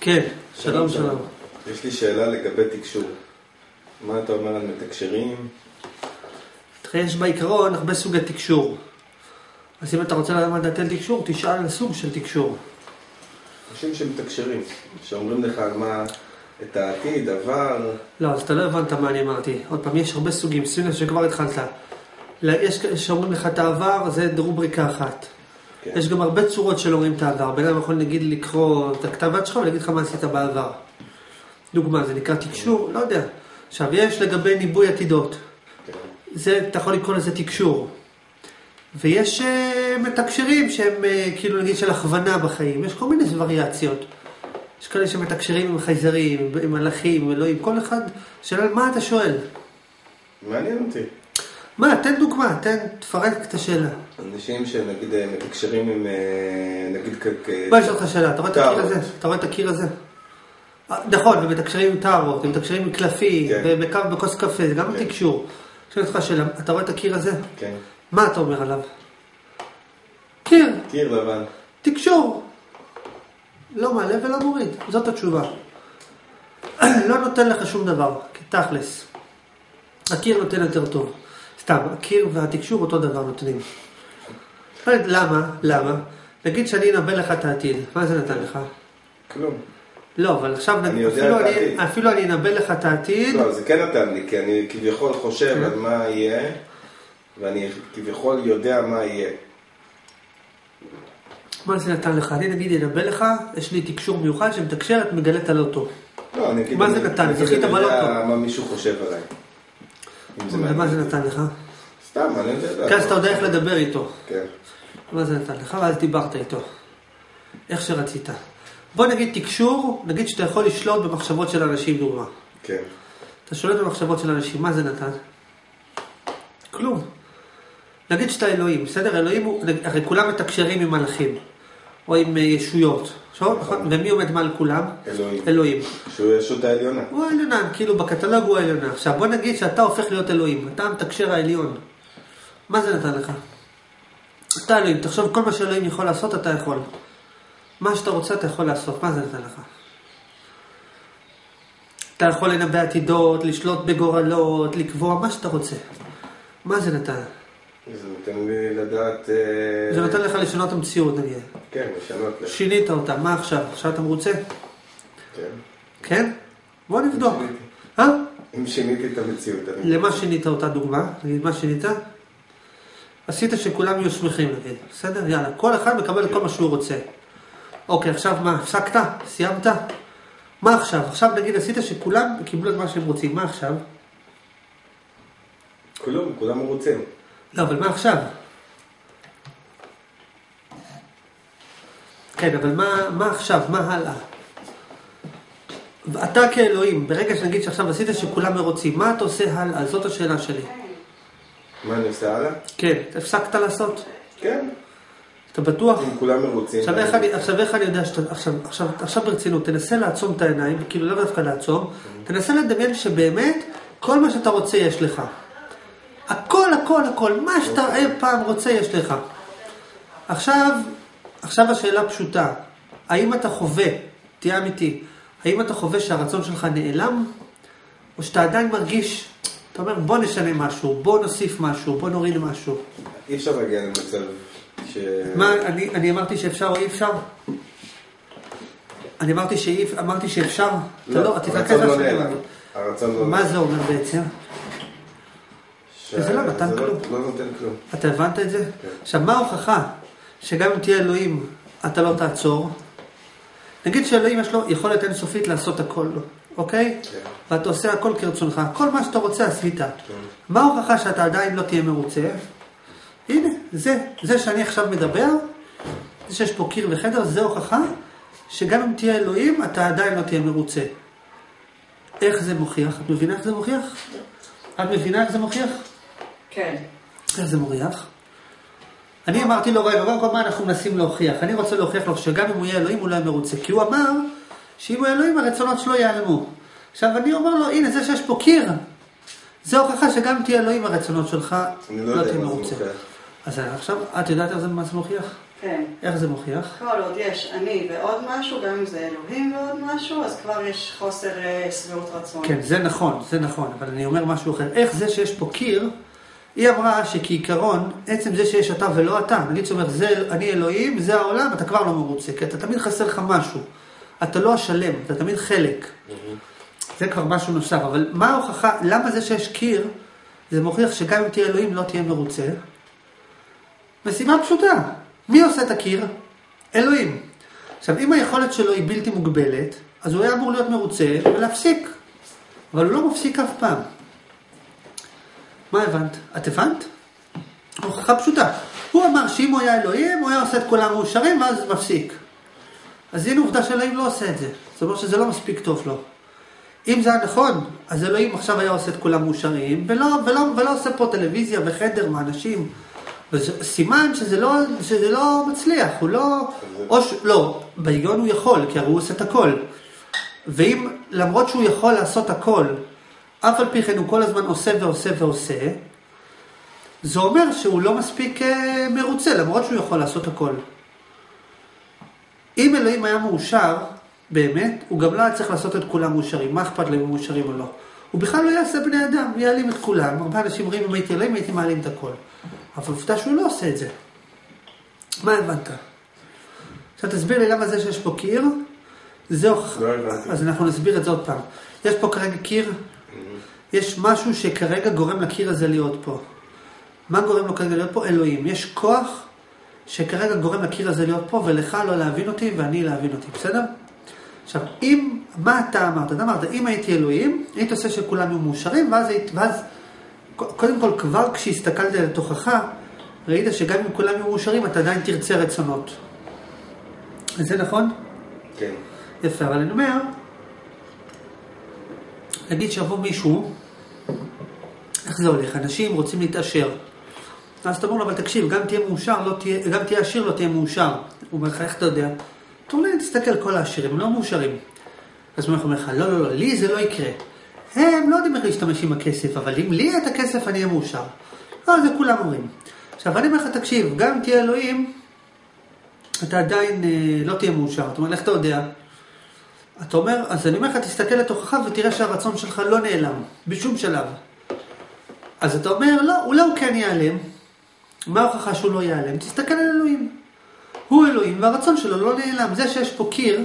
כן, שלום שלום. יש לי שאלה לגבי תקשור. מה אתה אומר על מתקשרים? תראה, יש בעיקרון הרבה סוגי תקשור. אז אם אתה רוצה לדעת על תקשור, תשאל על סוג של תקשור. אנשים שמתקשרים, שאומרים לך מה, את העתיד, עבר, לא, אז אתה לא הבנת מה אני אמרתי. עוד פעם, יש הרבה סוגים, שים לב שכבר התחלת. יש שאומרים לך את העבר, זה רובריקה אחת. כן. יש גם הרבה צורות של אומרים את העבר. בן אדם יכול נגיד לקרוא את הכתב יד שלך ולהגיד לך מה עשית בעבר. דוגמה, זה נקרא תקשור, לא יודע. עכשיו, יש לגבי ניבוי עתידות. כן. זה, אתה יכול לקרוא לזה תקשור. ויש אה, מתקשרים שהם אה, כאילו נגיד של הכוונה בחיים, יש כל מיני וריאציות. יש כאלה שמתקשרים עם חייזרים, עם מלאכים, עם אלוהים, כל אחד, שאלה מה אתה שואל? מעניין אותי. מה, תן דוגמה, תן, תפרק את השאלה. אנשים שנגיד אה, מתקשרים עם, אה, נגיד כ... בוא נשאל אותך שאלה, אתה רואה את הקיר. הזה? אתה רואה את הקיר הזה? אה, נכון, ומתקשרים עם טארות, ומתקשרים עם קלפים, כן. בכוס קפה, זה גם כן. תקשור. שואל אותך שאלה, אתה רואה את הקיר הזה? כן. מה אתה אומר עליו? קיר, קיר לבן. תקשור. לא מעלה ולא מוריד, זאת התשובה. לא נותן לך שום דבר, תכלס. הקיר נותן יותר טוב. סתם, הקיר והתקשור אותו דבר נותנים. יודע, למה? למה? נגיד שאני אנבא לך את העתיד, מה זה נתן לך? כלום. לא, אבל עכשיו אני נגיד, יודע אפילו את אני. אפילו אני אנבא לך את העתיד, לא, זה כן נתן לי, כי אני כביכול חושב כן. על מה יהיה, ואני כביכול יודע מה יהיה. מה זה נתן לך? אני נגיד אנבא לך, יש לי תקשור מיוחד שמתקשר, את מגלית על אותו. לא, אני מה אני- זה נתן? אני זכית יודע בלוטו. מה מישהו חושב עליי. ומה זה. נתן לך? סתם, אני יודע. כי אז אתה יודע איך לדבר איתו. כן. מה זה נתן לך? ואז דיברת איתו. איך שרצית. בוא נגיד תקשור, נגיד שאתה יכול לשלוט במחשבות של אנשים, דוגמה. כן. אתה שולט במחשבות של אנשים, מה זה נתן? כלום. נגיד שאתה אלוהים, בסדר? אלוהים הוא, הרי כולם מתקשרים עם מלאכים, או עם אה, ישויות, נכון? נכון? ומי עומד מעל כולם? אלוהים. אלוהים. שהוא הישות העליונה. הוא העליונה, כאילו בקטלוג הוא העליונה. עכשיו בוא נגיד שאתה הופך להיות אלוהים, אתה המתקשר העליון. מה זה נתן לך? אתה אלוהים, תחשוב כל מה שאלוהים יכול לעשות, אתה יכול. מה שאתה רוצה אתה יכול לעשות, מה זה נתן לך? אתה יכול לנבא עתידות, לשלוט בגורלות, לקבוע מה שאתה רוצה. מה זה נתן? זה נותן לי לדעת... אה, זה נותן לך לשנות המציאות נגיד. כן, לשנות. לך. שינית אותה, מה עכשיו? עכשיו אתה מרוצה? כן. כן? בוא נבדוק. אה? אם שיניתי את המציאות. למה שינית אותה דוגמה? נגיד, מה שינית? עשית שכולם יהיו שמחים נגיד, בסדר? יאללה, כל אחד מקבל כל מה שהוא רוצה. אוקיי, עכשיו מה, הפסקת? סיימת? מה עכשיו? עכשיו נגיד עשית שכולם קיבלו את מה שהם רוצים, מה עכשיו? כלום, כולם מרוצים. לא, אבל מה עכשיו? כן, אבל מה, מה עכשיו? מה הלאה? אתה כאלוהים, ברגע שנגיד שעכשיו עשית שכולם מרוצים, מה אתה עושה הלאה? זאת השאלה שלי. מה אני עושה הלאה? כן, הפסקת לעשות? כן. אתה בטוח? אם כולם מרוצים. עכשיו איך, אני, יודע שאתה, עכשיו, עכשיו, עכשיו ברצינות, תנסה לעצום את העיניים, כאילו לא דווקא לעצום, תנסה לדמיין שבאמת כל מה שאתה רוצה יש לך. הכל, הכל, הכל, מה שאתה אי פעם רוצה יש לך. עכשיו, עכשיו השאלה פשוטה, האם אתה חווה, תהיה אמיתי, האם אתה חווה שהרצון שלך נעלם, או שאתה עדיין מרגיש, אתה אומר בוא נשנה משהו, בוא נוסיף משהו, בוא נוריד משהו. אי אפשר להגיע למצב ש... מה, אני, אני אמרתי שאפשר או אי אפשר? אני אמרתי, שאי, אמרתי שאפשר? אתה לא, תתרכז מה לא שאני נעלם. אומר. הרצון לא מה זה אומר בעצם? ש- זה לא נתן זה כלום. לא נותן כלום. אתה הבנת את זה? כן. עכשיו, מה ההוכחה שגם אם תהיה אלוהים, אתה לא תעצור? נגיד שאלוהים יש לו יכולת אינסופית לעשות הכל, אוקיי? כן. ואתה עושה הכל כרצונך, כל מה שאתה רוצה עשית. מה ההוכחה שאתה עדיין לא תהיה מרוצה? הנה, זה, זה שאני עכשיו מדבר, זה שיש פה קיר וחדר, זה הוכחה שגם אם תהיה אלוהים, אתה עדיין לא תהיה מרוצה. איך זה מוכיח? את מבינה איך זה מוכיח? את מבינה איך זה מוכיח? כן. איך זה מוכיח? אני אמרתי לו, רגע, קודם כל מה אנחנו מנסים להוכיח? אני רוצה להוכיח לו שגם אם הוא יהיה אלוהים, הוא לא יהיה מרוצה. כי הוא אמר שאם הוא אלוהים, הרצונות שלו ייעלמו. עכשיו, אני אומר לו, הנה, זה שיש פה קיר, זה הוכחה שגם אם תהיה אלוהים, הרצונות שלך אני לא לא יודע תהיה מה זה מרוצה. אז עכשיו, את יודעת איך זה מה זה מוכיח? כן. איך זה מוכיח? כל עוד יש אני ועוד משהו, גם אם זה אלוהים ועוד משהו, אז כבר יש חוסר אה, שביעות רצון. כן, זה נכון, זה נכון, אבל אני אומר משהו אחר. איך זה שיש פה קיר, היא אמרה שכעיקרון, עצם זה שיש אתה ולא אתה, נגיד שאומר, זה אני אלוהים, זה העולם, אתה כבר לא מרוצה, כי אתה תמיד חסר לך משהו. אתה לא השלם, אתה תמיד חלק. זה כבר משהו נוסף, אבל מה ההוכחה, למה זה שיש קיר, זה מוכיח שגם אם תהיה אלוהים לא תהיה מרוצה? מסיבה פשוטה, מי עושה את הקיר? אלוהים. עכשיו, אם היכולת שלו היא בלתי מוגבלת, אז הוא היה אמור להיות מרוצה ולהפסיק. אבל הוא לא מפסיק אף פעם. מה הבנת? את הבנת? הוכחה פשוטה. הוא אמר שאם הוא היה אלוהים, הוא היה עושה את כולם מאושרים ואז מפסיק. אז הנה עובדה שאלוהים לא עושה את זה. זאת אומרת שזה לא מספיק טוב לו. אם זה היה נכון, אז אלוהים עכשיו היה עושה את כולם מאושרים, ולא, ולא, ולא עושה פה טלוויזיה וחדר מאנשים. וזה סימן שזה לא, שזה לא מצליח, הוא לא... או ש... לא, בהיגיון הוא יכול, כי הרי הוא עושה את הכל. ואם, למרות שהוא יכול לעשות הכל, אף על פי כן הוא כל הזמן עושה ועושה ועושה, זה אומר שהוא לא מספיק אה, מרוצה, למרות שהוא יכול לעשות הכל. אם אלוהים היה מאושר, באמת, הוא גם לא היה צריך לעשות את כולם מאושרים. מה אכפת להם אם מאושרים או לא? הוא בכלל לא יעשה בני אדם, יעלים את כולם. הרבה אנשים אומרים, אם הייתי אלוהים, הייתי מעלים את הכל. אבל עובדה שהוא לא עושה את זה. מה הבנת? עכשיו תסביר לי למה זה שיש פה קיר, זה הוכחה. לא הבנתי. אז אנחנו נסביר את זה עוד פעם. יש פה כרגע קיר, יש משהו שכרגע גורם לקיר הזה להיות פה. מה גורם לו כרגע להיות פה? אלוהים. יש כוח שכרגע גורם לקיר הזה להיות פה, ולך לא להבין אותי ואני להבין אותי, בסדר? עכשיו, אם, מה אתה אמרת? אתה אמרת, אם הייתי אלוהים, הייתי עושה שכולם יהיו מאושרים, ואז, היית, ואז קודם כל, כבר כשהסתכלת לתוכך, ראית שגם אם כולם יהיו מאושרים, אתה עדיין תרצה רצונות. זה נכון? כן. יפה, אבל אני אומר, נגיד שיבוא מישהו, איך זה הולך? אנשים רוצים להתעשר. אז אתה אומר לו, אבל תקשיב, גם תהיה מאושר, לא תהיה, גם תהיה עשיר, לא תהיה מאושר. הוא אומר לך, איך אתה יודע? אתה אומר תסתכל, כל העשירים לא מאושרים. אז הוא אומר לך, לא, לא, לא, לי זה לא יקרה. הם לא יודעים איך להשתמש עם הכסף, אבל אם לי את הכסף, אני אהיה מאושר. לא, זה כולם אומרים. עכשיו, אני אומר לך, תקשיב, גם תהיה אלוהים, אתה עדיין אה, לא תהיה מאושר. אתה אומר, איך אתה יודע? אתה אומר, אז אני אומר לך, תסתכל לתוכך ותראה שהרצון שלך לא נעלם, בשום שלב. אז אתה אומר, לא, אולי הוא כן ייעלם. מה ההוכחה שהוא לא ייעלם? תסתכל על אלוהים. הוא אלוהים והרצון שלו לא נעלם. זה שיש פה קיר,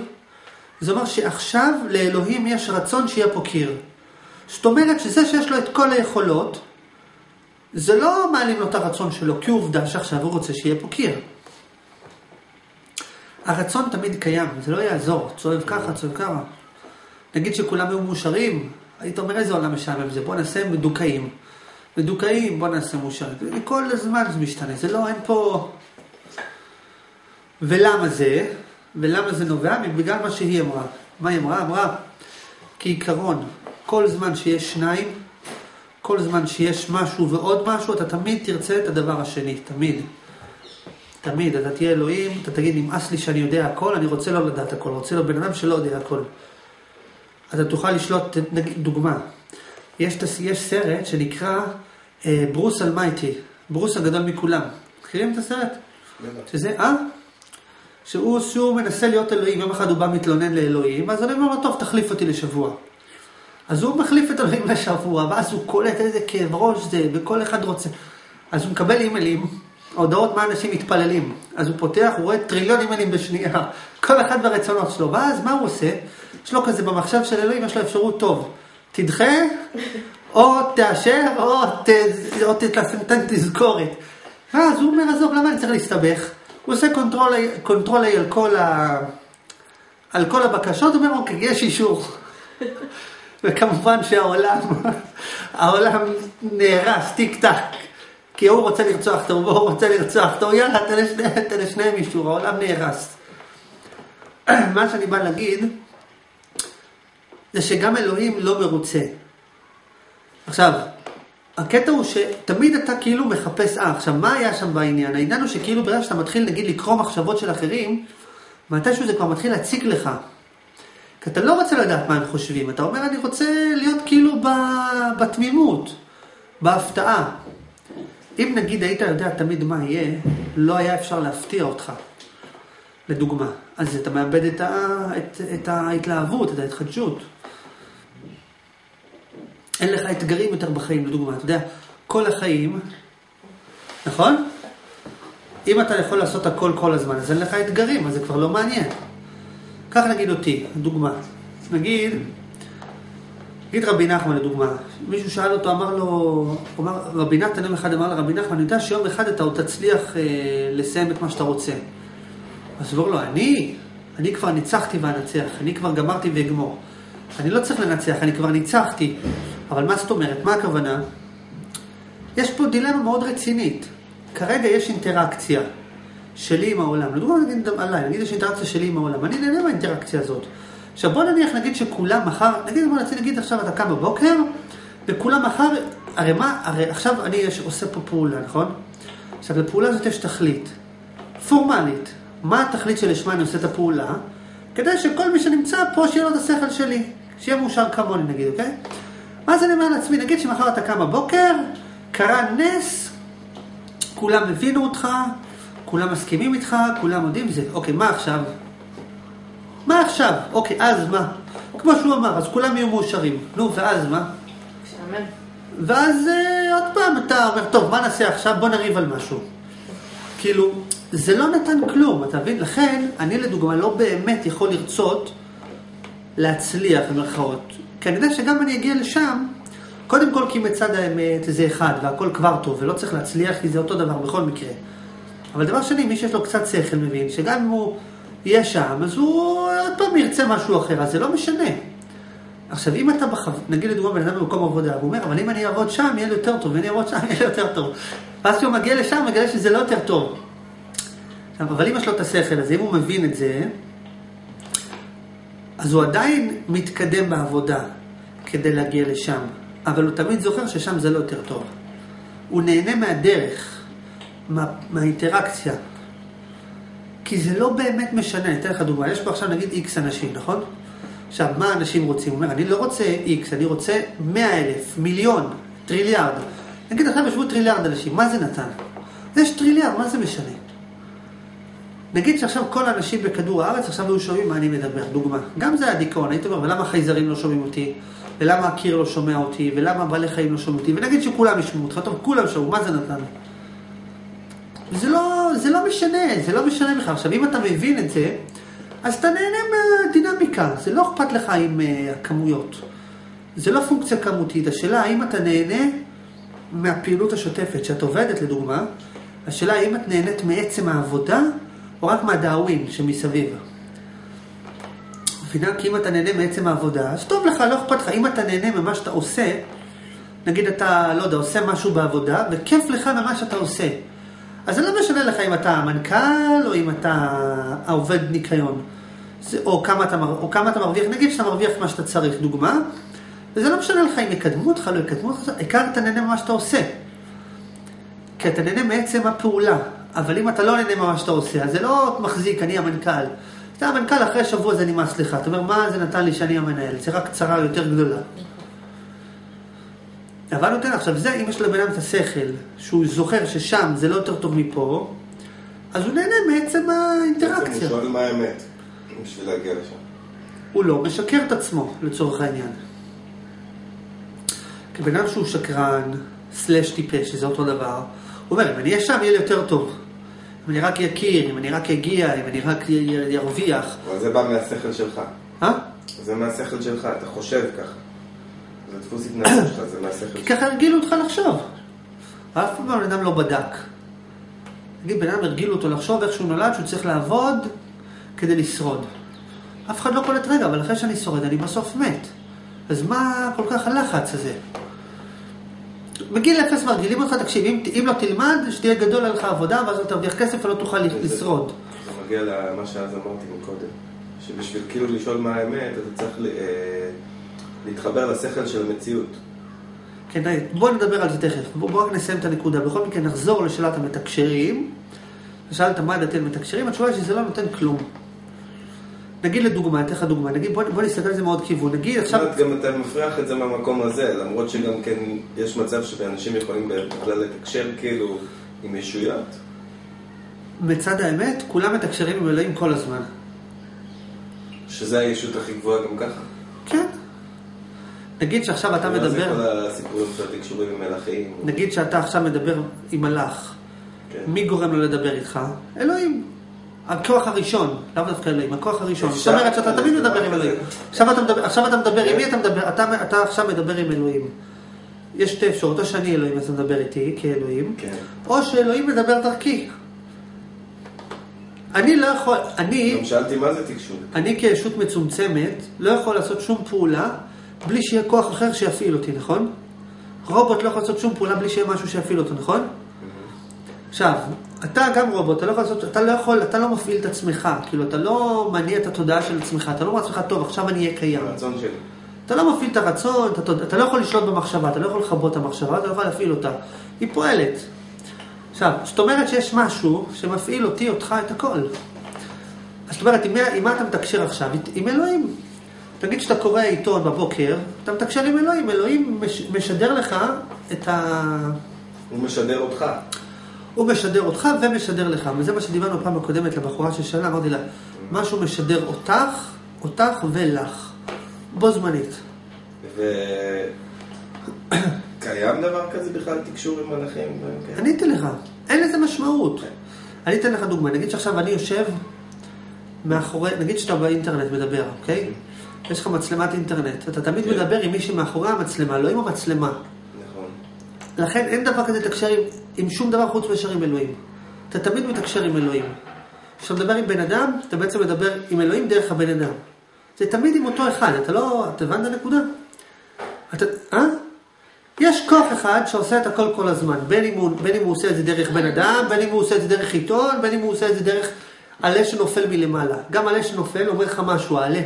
זה אומר שעכשיו לאלוהים יש רצון שיהיה פה קיר. זאת אומרת שזה שיש לו את כל היכולות, זה לא מעלים לו את הרצון שלו, כי עובדה שעכשיו הוא רוצה שיהיה פה קיר. הרצון תמיד קיים, זה לא יעזור, צועב ככה, צועב ככה. נגיד שכולם היו מאושרים, היית אומר איזה עולם משעמם זה, בוא נעשה מדוכאים. מדוכאים, בוא נעשה מאושרים. כל הזמן זה משתנה, זה לא, אין פה... ולמה זה? ולמה זה נובע? בגלל מה שהיא אמרה. מה היא אמרה? אמרה, כעיקרון, כל זמן שיש שניים, כל זמן שיש משהו ועוד משהו, אתה תמיד תרצה את הדבר השני, תמיד. תמיד, אתה תהיה אלוהים, אתה תגיד, נמאס לי שאני יודע הכל, אני רוצה לא לדעת הכל, רוצה להיות בן אדם שלא יודע הכל. אתה תוכל לשלוט, נגיד, דוגמה, יש, יש סרט שנקרא ברוס אלמייטי, ברוס הגדול מכולם. מכירים את הסרט? שזה, אה? שהוא, שהוא מנסה להיות אלוהים, יום אחד הוא בא מתלונן לאלוהים, אז אני אומר לו, טוב, תחליף אותי לשבוע. אז הוא מחליף את אלוהים לשבוע, ואז הוא קולט איזה כאב ראש זה, וכל אחד רוצה. אז הוא מקבל אימיילים, הודעות מה אנשים מתפללים. אז הוא פותח, הוא רואה טריליון אימיילים בשנייה, כל אחד ברצונות שלו. ואז מה הוא עושה? יש לו כזה במחשב של אלוהים, יש לו אפשרות טוב. תדחה, או תאשר, או, ת, או תתן תזכורת. ואז הוא אומר, עזוב, למה אני צריך להסתבך? הוא עושה control, control על כל, ה, על כל הבקשות, הוא אומר, אוקיי, יש אישור. וכמובן שהעולם, העולם נהרס טיק טק. כי הוא רוצה לרצוח אותו, והוא רוצה לרצוח אותו, יאללה, תן לשניהם אישור, העולם נהרס. מה שאני בא להגיד, זה שגם אלוהים לא מרוצה. עכשיו, הקטע הוא שתמיד אתה כאילו מחפש, אה, עכשיו, מה היה שם בעניין? העניין הוא שכאילו ברגע שאתה מתחיל, נגיד, לקרוא מחשבות של אחרים, מתישהו זה כבר מתחיל להציק לך. כי אתה לא רוצה לדעת מה הם חושבים, אתה אומר, אני רוצה להיות כאילו בתמימות, בהפתעה. אם נגיד היית יודע תמיד מה יהיה, לא היה אפשר להפתיע אותך, לדוגמה. אז אתה מאבד את, ה, את, את ההתלהבות, את ההתחדשות. אין לך אתגרים יותר בחיים, לדוגמה. אתה יודע, כל החיים, נכון? אם אתה יכול לעשות הכל כל הזמן, אז אין לך אתגרים, אז זה כבר לא מעניין. קח נגיד אותי, דוגמה. נגיד, נגיד רבי נחמן לדוגמה, מישהו שאל אותו, אמר לו, אמר, רבי נתן יום אחד אמר לרבי נחמן, אני יודע שיום אחד אתה עוד תצליח אה, לסיים את מה שאתה רוצה. אז הוא אומר לו, אני, אני כבר ניצחתי ואנצח, אני כבר גמרתי ואגמור. אני לא צריך לנצח, אני כבר ניצחתי. אבל מה זאת אומרת? מה הכוונה? יש פה דילמה מאוד רצינית. כרגע יש אינטראקציה שלי עם העולם. לדוגמה, נגיד עליי, נגיד יש אינטראקציה שלי עם העולם. אני נהנה מהאינטראקציה הזאת. עכשיו בוא נניח, נגיד שכולם מחר, נגיד בוא נציג, נגיד עכשיו אתה קם בבוקר, וכולם מחר, הרי מה, הרי עכשיו אני יש, עושה פה פעולה, נכון? עכשיו לפעולה הזאת יש תכלית, פורמלית. מה התכלית שלשמה אני עושה את הפעולה? כדי שכל מי שנמצא פה, שיהיה לו את השכל שלי. שיהיה מאושר כמוני נגיד, אוקיי? ואז אני אומר לעצמי, נגיד שמחר אתה קם בבוקר, קרה נס, כולם הבינו אותך, כולם מסכימים איתך, כולם יודעים זה. אוקיי, מה עכשיו? מה עכשיו? אוקיי, אז מה? כמו שהוא אמר, אז כולם יהיו מאושרים. נו, ואז מה? משעמם. ואז אה, עוד פעם אתה אומר, טוב, מה נעשה עכשיו? בוא נריב על משהו. כאילו, זה לא נתן כלום, אתה מבין? לכן, אני לדוגמה לא באמת יכול לרצות להצליח, במרכאות. כי אני יודע שגם אני אגיע לשם, קודם כל כי מצד האמת זה אחד, והכל כבר טוב, ולא צריך להצליח, כי זה אותו דבר בכל מקרה. אבל דבר שני, מי שיש לו קצת שכל מבין, שגם אם הוא יהיה שם, אז הוא עוד פעם ירצה משהו אחר, אז זה לא משנה. עכשיו, אם אתה, בחב... נגיד לדוגמה בן אדם במקום עבודה, הוא אומר, אבל אם אני אעבוד שם, יהיה לי יותר טוב, ואני אעבוד שם, יהיה לי יותר טוב. ואז כשהוא מגיע לשם, הוא מגלה שזה לא יותר טוב. עכשיו, אבל אם יש לו את השכל הזה, אם הוא מבין את זה, אז הוא עדיין מתקדם בעבודה כדי להגיע לשם, אבל הוא תמיד זוכר ששם זה לא יותר טוב. הוא נהנה מהדרך, מה, מהאינטראקציה. כי זה לא באמת משנה, אני אתן לך דוגמה, יש פה עכשיו נגיד איקס אנשים, נכון? עכשיו, מה אנשים רוצים? הוא אומר, אני לא רוצה איקס, אני רוצה מאה אלף, מיליון, טריליארד. נגיד עכשיו ישבו טריליארד אנשים, מה זה נתן? יש טריליארד, מה זה משנה? נגיד שעכשיו כל האנשים בכדור הארץ עכשיו היו שומעים מה אני מדבר, דוגמה. גם זה היה דיכאון, הייתי אומר, ולמה החייזרים לא שומעים אותי? ולמה הקיר לא שומע אותי? ולמה בעלי חיים לא שומעים אותי? ונגיד שכולם ישמעו אותך, טוב, כולם שמעו, מה זה נתן? זה לא, זה לא משנה, זה לא משנה בכלל. עכשיו, אם אתה מבין את זה, אז אתה נהנה מהדינמיקה, זה לא אכפת לך עם uh, הכמויות. זה לא פונקציה כמותית, השאלה האם אתה נהנה מהפעילות השוטפת. שאת עובדת לדוגמה, השאלה האם את נהנית מעצם העבודה, או רק מהדאווין שמסביב. מבינה? כי אם אתה נהנה מעצם העבודה, אז טוב לך, לא אכפת לך. אם אתה נהנה ממה שאתה עושה, נגיד אתה, לא יודע, עושה משהו בעבודה, וכיף לך ממה שאתה עושה. אז זה לא משנה לך אם אתה המנכ"ל, או אם אתה העובד ניקיון. או, כמה אתה, או כמה אתה מרוויח, נגיד שאתה מרוויח מה שאתה צריך, דוגמה, וזה לא משנה לך אם יקדמו אותך, לא יקדמו אותך, העיקר אתה נהנה ממה שאתה עושה. כי אתה נהנה מעצם הפעולה, אבל אם אתה לא נהנה ממה שאתה עושה, אז זה לא מחזיק, אני המנכ"ל. אתה המנכ"ל, אחרי שבוע זה נמאס לך. אתה אומר, מה זה נתן לי שאני המנהל? זה רק צרה יותר גדולה. אבל נותן, עכשיו זה, אם יש לבן אדם את השכל, שהוא זוכר ששם זה לא יותר טוב מפה, אז הוא נהנה מעצם בעצם האינטראקציה. הוא שואל מה האמת, בשביל להגיע לשם. הוא לא משקר את עצמו, לצורך העניין. כי בן אדם שהוא שקרן, סלאש טיפש, שזה אותו דבר, הוא אומר, אם אני אהיה שם יהיה לי יותר טוב. אם אני רק יכיר, אם אני רק אגיע, אם אני רק ירוויח. אבל זה בא מהשכל שלך. אה? זה מהשכל שלך, אתה חושב ככה. זה דפוס התנהגות שלך, זה מהשכל כי שלך. ככה הרגילו אותך לחשוב. אף פעם בן אדם לא בדק. נגיד, בן אדם הרגילו אותו לחשוב איך שהוא נולד, שהוא צריך לעבוד כדי לשרוד. אף אחד לא קולט רגע, אבל אחרי שאני שורד, אני בסוף מת. אז מה כל כך הלחץ הזה? בגיל אפס מרגילים אותך, תקשיב, אם, אם לא תלמד, שתהיה גדול עליך עבודה, ואז לא תרוויח כסף ולא תוכל לשרוד. זה מגיע למה שאז אמרתי מקודם. שבשביל כאילו לשאול מה האמת, אתה צריך ל- אה, להתחבר לשכל של המציאות. כן, בואו נדבר על זה תכף. בואו בוא רק נסיים את הנקודה. בכל מקרה נחזור לשאלת המתקשרים. שאלת מה דעתי על מתקשרים, התשובה היא שזה לא נותן כלום. נגיד לדוגמה, אני אתן לך דוגמה, נגיד בוא, בוא נסתכל על זה מאוד כיוון, נגיד עכשיו... גם אתה מפריח את זה מהמקום הזה, למרות שגם כן יש מצב שאנשים יכולים בכלל לתקשר כאילו עם ישויות. מצד האמת, כולם מתקשרים עם אלוהים כל הזמן. שזה הישות הכי גבוהה גם ככה. כן. נגיד שעכשיו אתה מה זה מדבר, כל הסיפורים של התקשורים עם מלאכים? נגיד שאתה עכשיו מדבר עם מלאך, כן. מי גורם לו לדבר איתך? אלוהים. הכוח הראשון, לאו דווקא אלוהים, הכוח הראשון. זאת אומרת שאתה תמיד מדבר דבר עם. אלוהים. עכשיו אתה מדבר, עכשיו אתה מדבר, עם. מי אתה מדבר? אתה, אתה עכשיו מדבר עם אלוהים. יש שתי אפשרויות, או שאני אלוהים אז אתה מדבר איתי כאלוהים, כן. או שאלוהים מדבר דרכי. אני לא יכול, אני, גם שאלתי מה זה תקשור. אני כישות מצומצמת לא יכול לעשות שום פעולה בלי שיהיה כוח אחר שיפעיל אותי, נכון? רובוט לא יכול לעשות שום פעולה בלי שיהיה משהו שיפעיל אותו, נכון? עכשיו, אתה גם רובוט, אתה לא יכול לעשות, אתה לא יכול, אתה לא מפעיל את עצמך, כאילו אתה לא מניע את התודעה של עצמך, אתה לא אומר לעצמך, טוב, עכשיו אני אהיה קיים. הרצון שלי. אתה לא מפעיל את הרצון, אתה, אתה לא יכול לשלוט במחשבה, אתה לא יכול לכבות את המחשבה, אתה לא יכול להפעיל אותה. היא פועלת. עכשיו, זאת אומרת שיש משהו שמפעיל אותי, אותך, את הכל. זאת אומרת, עם, עם מה אתה מתקשר עכשיו? עם אלוהים. תגיד שאתה קורא עיתון בבוקר, אתה מתקשר עם אלוהים, אלוהים מש, משדר לך את ה... הוא משדר אותך. הוא משדר אותך ומשדר לך, וזה מה שדיברנו פעם הקודמת לבחורה ששאלה, אמרתי לה, משהו משדר אותך, אותך ולך, בו זמנית. וקיים דבר כזה בכלל, תקשור עם מלאכים? כן. אני אתן לך, אין לזה משמעות. אני אתן לך דוגמה, נגיד שעכשיו אני יושב מאחורי, נגיד שאתה באינטרנט מדבר, אוקיי? יש לך מצלמת אינטרנט, אתה תמיד כן. מדבר עם מי שמאחורי המצלמה, לא עם המצלמה. נכון. לכן אין דבר כזה לתקשר עם, עם שום דבר חוץ מאשר עם אלוהים. אתה תמיד מתקשר עם אלוהים. כשאתה מדבר עם בן אדם, אתה בעצם מדבר עם אלוהים דרך הבן אדם. זה תמיד עם אותו אחד, אתה לא... אתה הבנת נקודה? אתה... אה? יש כוח אחד שעושה את הכל כל הזמן, בין אם, הוא, בין אם הוא עושה את זה דרך בן אדם, בין אם הוא עושה את זה דרך עיתון, בין אם הוא עושה את זה דרך עלה שנופל מלמעלה. גם עלה שנופל אומר לך משהו, העלה.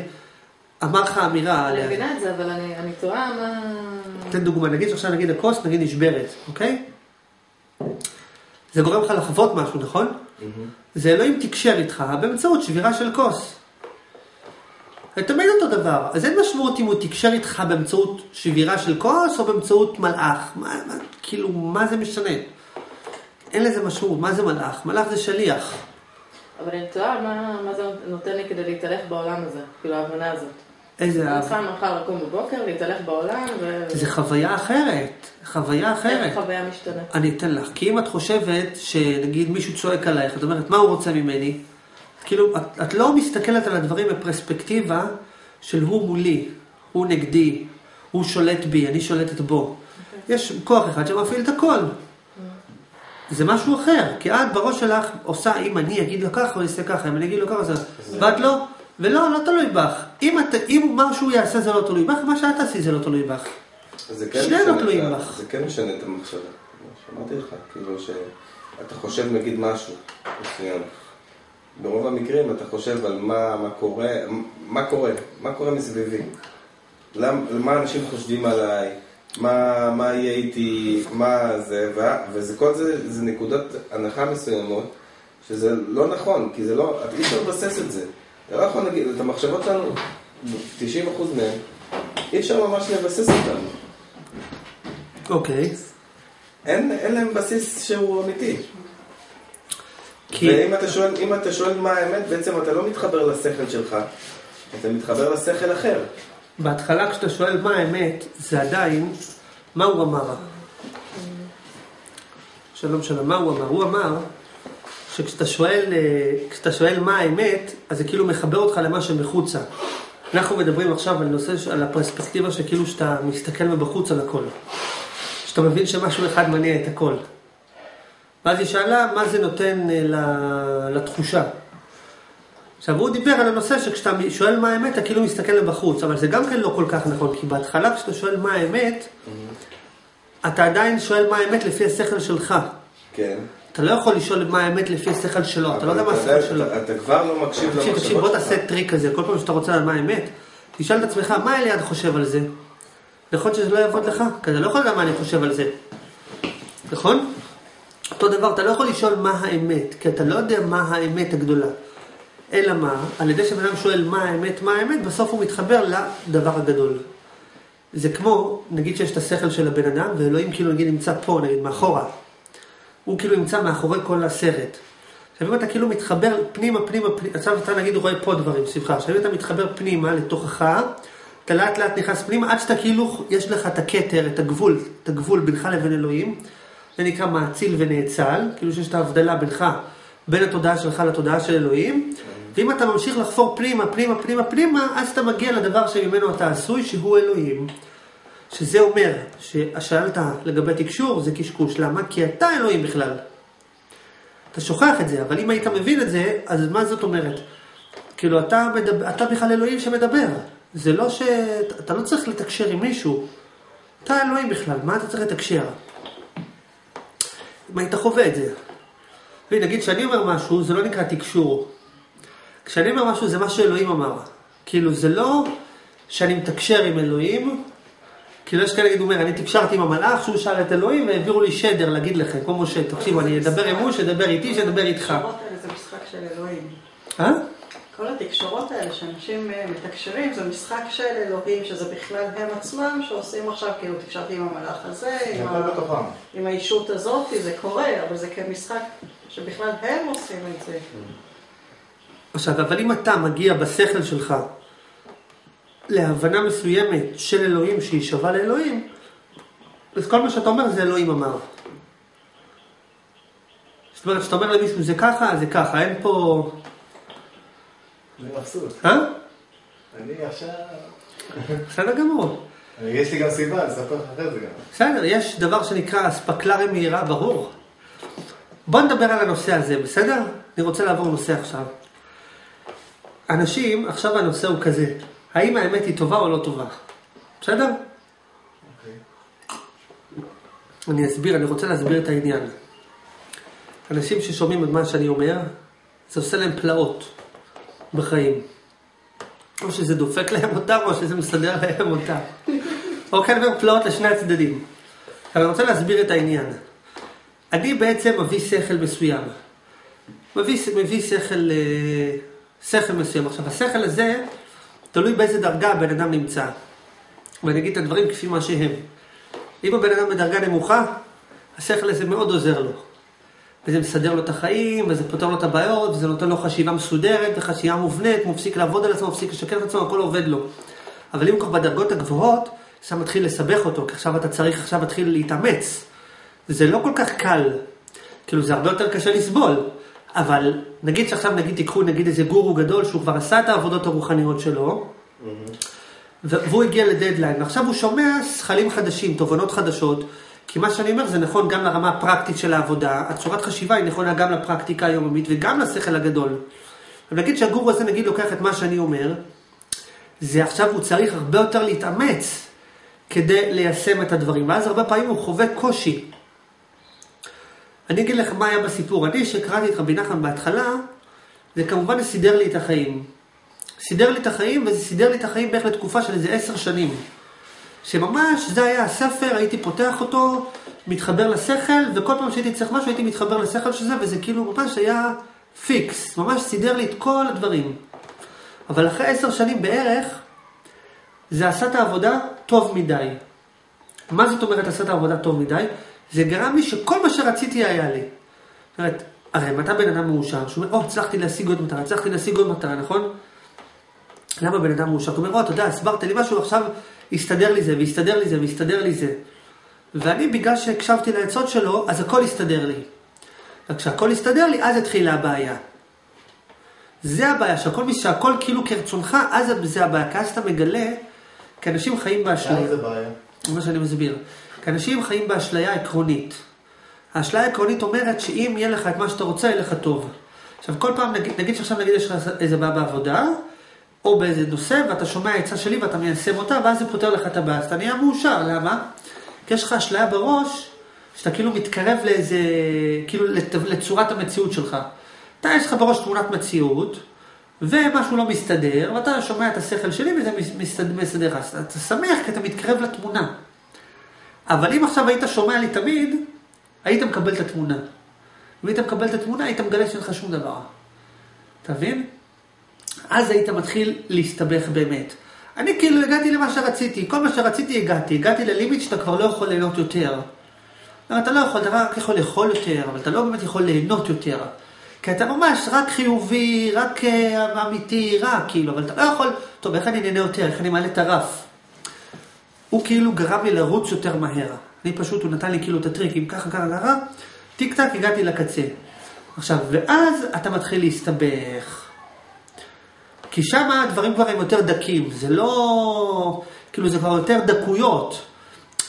אמר לך אמירה, אני העלה. מבינה את זה, אבל אני אני תוהה מה... אתן דוגמה, נגיד שעכשיו נגיד הכוס נגיד נשברת, אוקיי? זה גורם לך לחוות משהו, נכון? זה אלוהים תקשר איתך באמצעות שבירה של כוס. זה תמיד אותו דבר. אז אין משמעות אם הוא תקשר איתך באמצעות שבירה של כוס או באמצעות מלאך. מה, מה, כאילו, מה זה משנה? אין לזה משמעות. מה זה מלאך? מלאך זה שליח. אבל אני תוהה מה מה זה נותן לי כדי להתהלך בעולם הזה, כאילו ההבנה הזאת. איזה... אני צריכה מחר לקום בבוקר, להתהלך בעולם, ו... זה חוויה אחרת. חוויה אחרת. איך החוויה משתנה? אני אתן לך, כי אם את חושבת שנגיד מישהו צועק עלייך, את אומרת, מה הוא רוצה ממני? כאילו, את, את לא מסתכלת על הדברים בפרספקטיבה של הוא מולי, הוא נגדי, הוא שולט בי, אני שולטת בו. יש כוח אחד שמפעיל את הכל. זה משהו אחר, כי את בראש שלך עושה, אם אני אגיד לו ככה, הוא יעשה ככה, אם אני אגיד לו ככה, זה... ואת לא, ולא, לא תלוי בך. אם, את, אם מה שהוא יעשה זה לא תלוי בך, מה שאת תעשי זה לא תלוי בך. כן שנינו משנה תלויים בך. זה כן משנה את המחשבה. כמו שאמרתי לך, כאילו שאתה חושב נגיד משהו מסוים. ברוב המקרים אתה חושב על מה, מה קורה, מה קורה, מה קורה מסביבי. למ, מה אנשים חושבים עליי, מה, מה יהיה איתי, מה זה, ו, וזה כל זה, זה נקודות הנחה מסוימות, שזה לא נכון, כי זה לא, אי אפשר לבסס את זה. אתה לא יכול להגיד, את המחשבות שלנו, 90% מהן, אי אפשר ממש לבסס אותן. אוקיי. אין, אין להם בסיס שהוא אמיתי. כי- ואם אתה שואל, אם אתה שואל מה האמת, בעצם אתה לא מתחבר לשכל שלך, אתה מתחבר לשכל אחר. בהתחלה כשאתה שואל מה האמת, זה עדיין מה הוא אמר. שלום שלום, מה הוא אמר? הוא אמר שכשאתה שואל, אה, כשאתה שואל מה האמת, אז זה כאילו מחבר אותך למה שמחוצה. אנחנו מדברים עכשיו על נושא, על הפרספקטיבה שכאילו שאתה מסתכל מבחוץ על הכל. שאתה מבין שמשהו אחד מניע את הכל. ואז היא שאלה מה זה נותן אה, לתחושה. עכשיו הוא דיבר על הנושא שכשאתה שואל מה האמת, אתה כאילו מסתכל מבחוץ, אבל זה גם כן לא כל כך נכון, כי בהתחלה כשאתה שואל מה האמת, אתה עדיין שואל מה האמת לפי השכל שלך. כן. אתה לא יכול לשאול מה האמת לפי השכל שלו, אתה לא יודע מה השכל שלו. אתה, כבר לא מקשיב תקשיב, תקשיב, בוא למחשבות תעשה טריק כזה, כל פעם שאתה רוצה לדעת מה האמת, תשאל את עצמך, מה אליעד חושב על זה? נכון שזה לא יעבוד לך? כי אתה לא יכול לדעת מה אני חושב על זה. נכון? אותו דבר, אתה לא יכול לשאול מה האמת, כי אתה לא יודע מה האמת הגדולה. אלא מה? על ידי שבן אדם שואל מה האמת, מה האמת, בסוף הוא מתחבר לדבר הגדול. זה כמו, נגיד שיש את השכל של הבן אדם, ואלוהים כאילו נגיד נמצא פה, נגיד מאחורה. הוא כאילו נמצא מאחורי כל הסרט. עכשיו אם אתה כאילו מתחבר פנימה, פנימה, פנימה, עכשיו אתה נגיד רואה פה דברים סביבך, עכשיו אם אתה מתחבר פנימה לתוכך, אתה לאט לאט נכנס פנימה, עד שאתה כאילו, יש לך את הכתר, את הגבול, את הגבול בינך לבין אלוהים, זה נקרא מאציל ונאצל, כאילו שיש את ההבדלה בינך, בין התודעה שלך לתודעה של אלוהים, ואם אתה ממשיך לחפור פנימה, פנימה, פנימה, פנימה, אז אתה מגיע לדבר שממנו אתה עשוי, שהוא אלוהים. שזה אומר, ששאלת לגבי תקשור, זה קשקוש. למה? כי אתה אלוהים בכלל. אתה שוכח את זה, אבל אם היית מבין את זה, אז מה זאת אומרת? כאילו, אתה, מדבר, אתה בכלל אלוהים שמדבר. זה לא ש... אתה לא צריך לתקשר עם מישהו. אתה אלוהים בכלל, מה אתה צריך לתקשר? אם היית חווה את זה. נגיד שאני אומר משהו, זה לא נקרא תקשור. כשאני אומר משהו, זה מה שאלוהים אמר. כאילו, זה לא שאני מתקשר עם אלוהים, כאילו יש כאלה, הוא אומר, אני תקשרתי עם המלאך, שהוא שאל את אלוהים, והעבירו לי שדר להגיד לכם, כמו משה, תקשיבו, אני אדבר עם הוא, שידבר איתי, שידבר איתך. התקשורות האלה זה משחק של אלוהים. אה? כל התקשורות האלה שאנשים אה, מתקשרים, זה משחק של אלוהים, שזה בכלל הם עצמם, שעושים עכשיו, כאילו, תקשרתי עם המלאך הזה, עם, ה... עם האישות הזאת, זה קורה, אבל זה כמשחק שבכלל הם עושים את זה. עכשיו, אבל אם אתה מגיע בשכל שלך להבנה מסוימת של אלוהים שהיא שווה לאלוהים, אז כל מה שאתה אומר זה אלוהים אמר. זאת אומרת, כשאתה אומר למישהו זה ככה, זה ככה, אין פה... אני מבסוט. אה? אני עכשיו... בסדר גמור. יש לי גם סיבה, אני אספר לך אחרי זה גם. בסדר, יש דבר שנקרא אספקלריה מהירה, ברור. בוא נדבר על הנושא הזה, בסדר? אני רוצה לעבור נושא עכשיו. אנשים, עכשיו הנושא הוא כזה, האם האמת היא טובה או לא טובה? בסדר? אוקיי. אני אסביר, אני רוצה להסביר את העניין. אנשים ששומעים את מה שאני אומר, זה עושה להם פלאות בחיים. או שזה דופק להם אותם, או שזה מסדר להם אותם. אוקיי, אני אומר פלאות לשני הצדדים. אבל אני רוצה להסביר את העניין. אני בעצם מביא שכל מסוים. מביא, מביא שכל, אה, שכל מסוים. עכשיו, השכל הזה, תלוי באיזה דרגה הבן אדם נמצא. ואני אגיד את הדברים כפי מה שהם. אם הבן אדם בדרגה נמוכה, השכל הזה מאוד עוזר לו. וזה מסדר לו את החיים, וזה פותר לו את הבעיות, וזה נותן לו חשיבה מסודרת, וחשיבה מובנית, הוא מפסיק לעבוד על עצמו, מפסיק לשקר את עצמו, הכל עובד לו. אבל אם כבר בדרגות הגבוהות, עכשיו מתחיל לסבך אותו, כי עכשיו אתה צריך עכשיו להתחיל להתאמץ. זה לא כל כך קל, כאילו זה הרבה יותר קשה לסבול. אבל נגיד שעכשיו נגיד תיקחו נגיד איזה גורו גדול שהוא כבר עשה את העבודות הרוחניות שלו, והוא הגיע לדדליין, ועכשיו הוא שומע שכלים חדשים, תובנות חדשות, כי מה שאני אומר זה נכון גם לרמה הפרקטית של העבודה, הצורת חשיבה היא נכונה גם לפרקטיקה היומיומית וגם לשכל הגדול. אבל נגיד שהגורו הזה נגיד לוקח את מה שאני אומר, זה עכשיו הוא צריך הרבה יותר להתאמץ כדי ליישם את הדברים, ואז הרבה פעמים הוא חווה קושי. אני אגיד לך מה היה בסיפור, אני שקראתי את רבי נחמן בהתחלה, זה כמובן סידר לי את החיים. סידר לי את החיים, וזה סידר לי את החיים בערך לתקופה של איזה עשר שנים. שממש זה היה הספר, הייתי פותח אותו, מתחבר לשכל, וכל פעם שהייתי צריך משהו הייתי מתחבר לשכל של זה, וזה כאילו ממש היה פיקס, ממש סידר לי את כל הדברים. אבל אחרי עשר שנים בערך, זה עשה את העבודה טוב מדי. מה זאת אומרת עשה את העבודה טוב מדי? זה גרם לי שכל מה שרציתי היה לי. זאת אומרת, הרי אם אתה בן אדם מאושר, שהוא אומר, או, הצלחתי להשיג עוד מטרה, הצלחתי להשיג עוד מטרה, נכון? למה בן אדם מאושר? אתה אומר, או, אתה יודע, הסברת לי משהו, עכשיו הסתדר לי זה, והסתדר לי זה, והסתדר לי זה. ואני, בגלל שהקשבתי לעצות שלו, אז הכל הסתדר לי. וכשהכל הסתדר לי, אז התחילה הבעיה. זה הבעיה, שהכל, שהכל כאילו כרצונך, אז זה הבעיה. כי אז אתה מגלה, כי אנשים חיים באשליה. זה בעיה? מה שאני מסביר. כי אנשים חיים באשליה עקרונית. האשליה העקרונית אומרת שאם יהיה לך את מה שאתה רוצה, יהיה לך טוב. עכשיו, כל פעם, נגיד, נגיד שעכשיו נגיד יש לך איזה בעיה בעבודה, או באיזה נושא, ואתה שומע עצה שלי ואתה מיישם אותה, ואז זה פותר לך את הבעיה. אז אתה נהיה מאושר, למה? כי יש לך אשליה בראש, שאתה כאילו מתקרב לאיזה, כאילו לצורת המציאות שלך. אתה, יש לך בראש תמונת מציאות, ומשהו לא מסתדר, ואתה שומע את השכל שלי וזה מס- מסתדר, לך. אתה שמח כי אתה מתקרב לתמונה. אבל אם עכשיו היית שומע לי תמיד, היית מקבל את התמונה. אם היית מקבל את התמונה, היית מגלה שאין לך שום דבר. אתה מבין? אז היית מתחיל להסתבך באמת. אני כאילו הגעתי למה שרציתי, כל מה שרציתי הגעתי, הגעתי ללימיט שאתה כבר לא יכול ליהנות יותר. אתה לא יכול, אתה רק יכול לאכול יותר, אבל אתה לא באמת יכול ליהנות יותר. כי אתה ממש רק חיובי, רק אה, אמיתי, רק כאילו, אבל אתה לא יכול, טוב, איך אני נהנה יותר, איך אני מעלה את הרף. הוא כאילו גרם לי לרוץ יותר מהר. אני פשוט, הוא נתן לי כאילו את הטריקים, ככה, ככה, ככה, טיק טק, הגעתי לקצה. עכשיו, ואז אתה מתחיל להסתבך. כי שם הדברים כבר הם יותר דקים, זה לא... כאילו זה כבר יותר דקויות.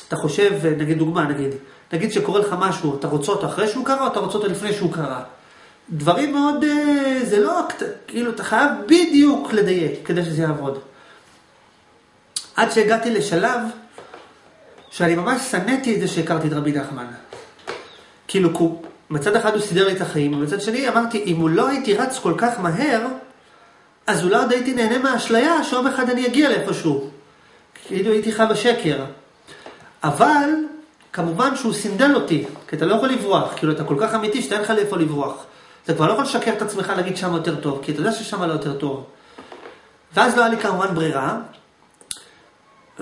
אתה חושב, נגיד דוגמה, נגיד, נגיד שקורה לך משהו, אתה רוצה אותו אחרי שהוא קרה או אתה רוצה אותו לפני שהוא קרה. דברים מאוד, אה, זה לא, כאילו, אתה חייב בדיוק לדייק כדי שזה יעבוד. עד שהגעתי לשלב שאני ממש שנאתי את זה שהכרתי את רבי נחמן. כאילו, מצד אחד הוא סידר לי את החיים, ומצד שני אמרתי, אם הוא לא הייתי רץ כל כך מהר, אז אולי עוד הייתי נהנה מהאשליה שיום אחד אני אגיע לאיפשהו. כאילו הייתי חי בשקר. אבל, כמובן שהוא סינדל אותי, כי אתה לא יכול לברוח, כאילו אתה כל כך אמיתי שאתה אין לך לאיפה לברוח. אתה כבר לא יכול לשקר את עצמך להגיד שם יותר טוב, כי אתה יודע ששם לא יותר טוב. ואז לא היה לי כמובן ברירה,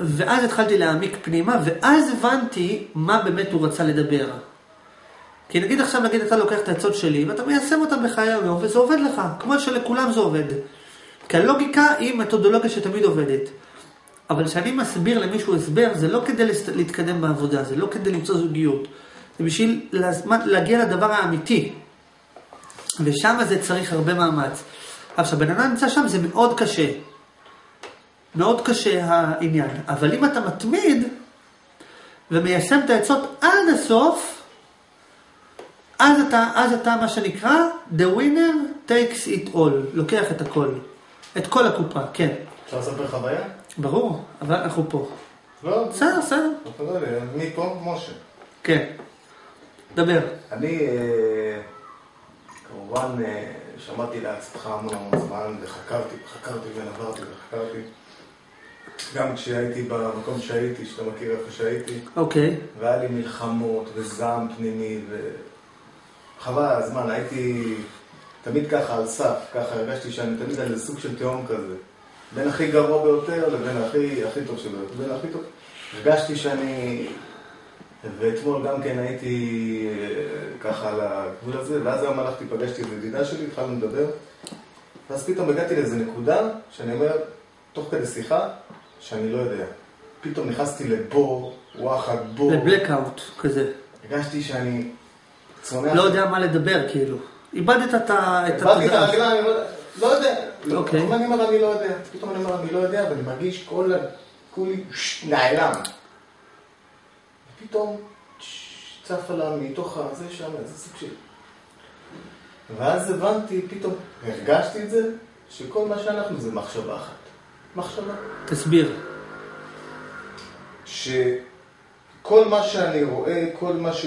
ואז התחלתי להעמיק פנימה, ואז הבנתי מה באמת הוא רצה לדבר. כי נגיד עכשיו, נגיד אתה לוקח את העצות שלי, ואתה מיישם אותן בחיי היום, וזה עובד לך, כמו שלכולם זה עובד. כי הלוגיקה היא מתודולוגיה שתמיד עובדת. אבל כשאני מסביר למישהו הסבר, זה לא כדי להתקדם בעבודה, זה לא כדי למצוא זוגיות. זה בשביל להגיע לדבר האמיתי. ושם זה צריך הרבה מאמץ. עכשיו, בן אדם נמצא שם, זה מאוד קשה. מאוד קשה העניין. אבל אם אתה מתמיד ומיישם את העצות עד הסוף, אז אתה, אז אתה מה שנקרא, the winner takes it all, לוקח את הכל, את כל הקופה, כן, אפשר לספר חוויה? ברור, אבל אנחנו פה. לא, בסדר, בסדר, אתה לא מי פה? משה. כן, דבר. אני אה, כמובן אה, שמעתי לעצמך המון המון זמן וחקרתי, חקרתי ונברתי וחקרתי. גם כשהייתי במקום שהייתי, שאתה מכיר איפה שהייתי, אוקיי, והיה לי מלחמות וזעם פנימי וחבל הזמן, הייתי תמיד ככה על סף, ככה הרגשתי שאני תמיד על סוג של תהום כזה. בין הכי גרוע ביותר לבין הכי, הכי טוב שלו, בין הכי טוב. הרגשתי שאני... ואתמול גם כן הייתי אה, ככה על הגבול הזה, ואז היום הלכתי, פגשתי את ידידה שלי, התחלנו לדבר, ואז פתאום הגעתי לאיזה נקודה, שאני אומר, תוך כדי שיחה, שאני לא יודע. פתאום נכנסתי לבור, וואחד בור. לבלקאוט כזה. הרגשתי שאני צונח. לא יודע מה לדבר, כאילו. איבדת את ה... את באתי את. הרגליים, לא יודע, לא יודע. אוקיי. פתאום אני אומר, אני לא יודע. פתאום אני אומר, אני לא יודע, ואני מרגיש כל ה... כולי נעלם. ופתאום צף עלה מתוך הזה שם, איזה סוג של... ואז הבנתי, פתאום הרגשתי את זה, שכל מה שאנחנו זה מחשבה אחת. מחשבה. תסביר. שכל מה שאני רואה, כל מה ש...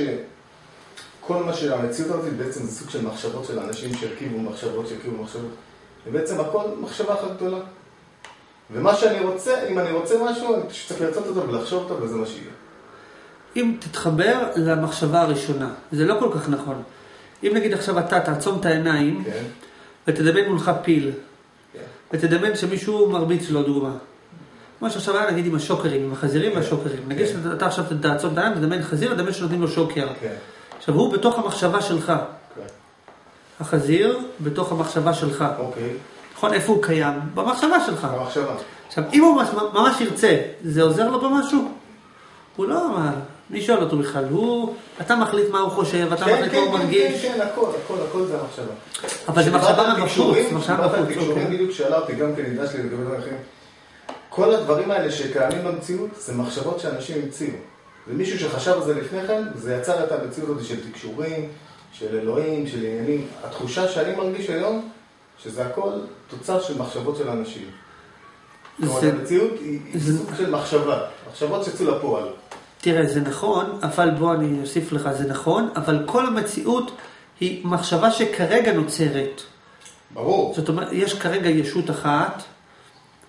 כל מה שהמציאות הזאת בעצם זה סוג של מחשבות של אנשים שהרכיבו מחשבות, שהרכיבו מחשבות. ובעצם הכל מחשבה אחת גדולה. ומה שאני רוצה, אם אני רוצה משהו, אני פשוט צריך לרצות אותו ולחשוב אותו וזה מה שיהיה. אם תתחבר למחשבה הראשונה, זה לא כל כך נכון. אם נגיד עכשיו אתה תעצום את העיניים, כן? ותדמיין מולך פיל. ותדמיין שמישהו מרביץ לו דוגמה. כמו שעכשיו היה נגיד עם השוקרים, עם החזירים והשוקרים. נגיד כן. שאתה עכשיו תעצום את העיניים, תדמיין חזיר, תדמיין שנותנים לו שוקר. כן. עכשיו הוא בתוך המחשבה שלך. כן. החזיר בתוך המחשבה שלך. אוקיי. נכון? איפה הוא קיים? במחשבה שלך. המחשבה. עכשיו, אם הוא ממש, ירצה, זה עוזר לו במשהו? הוא לא, מה, מי שואל אותו בכלל? הוא, אתה מחליט מה הוא חושב, אתה כן, מחליט כן, מה הוא כן, מרגיש, כן, כן, הכל, הכל, הכל זה המחשבה. אבל זה מחשבה מבחוץ, מחשבה מבחוץ, אוקיי. בדיוק שאלה אותי גם כן ידידה שלי לגבי דברים. כל הדברים האלה שקיימים במציאות, זה מחשבות שאנשים המציאו. ומישהו שחשב על זה לפני כן, זה יצר את המציאות הזאת של תקשורים, של אלוהים, של עניינים. התחושה שאני מרגיש היום, שזה הכל תוצר של מחשבות של אנשים. זאת אומרת, המציאות היא סוג של מחשבה, מחשבות שיצאו לפועל. תראה, זה נכון, אבל בוא אני אוסיף לך, זה נכון, אבל כל המציאות היא מחשבה שכרגע נוצרת. ברור. זאת אומרת, יש כרגע ישות אחת,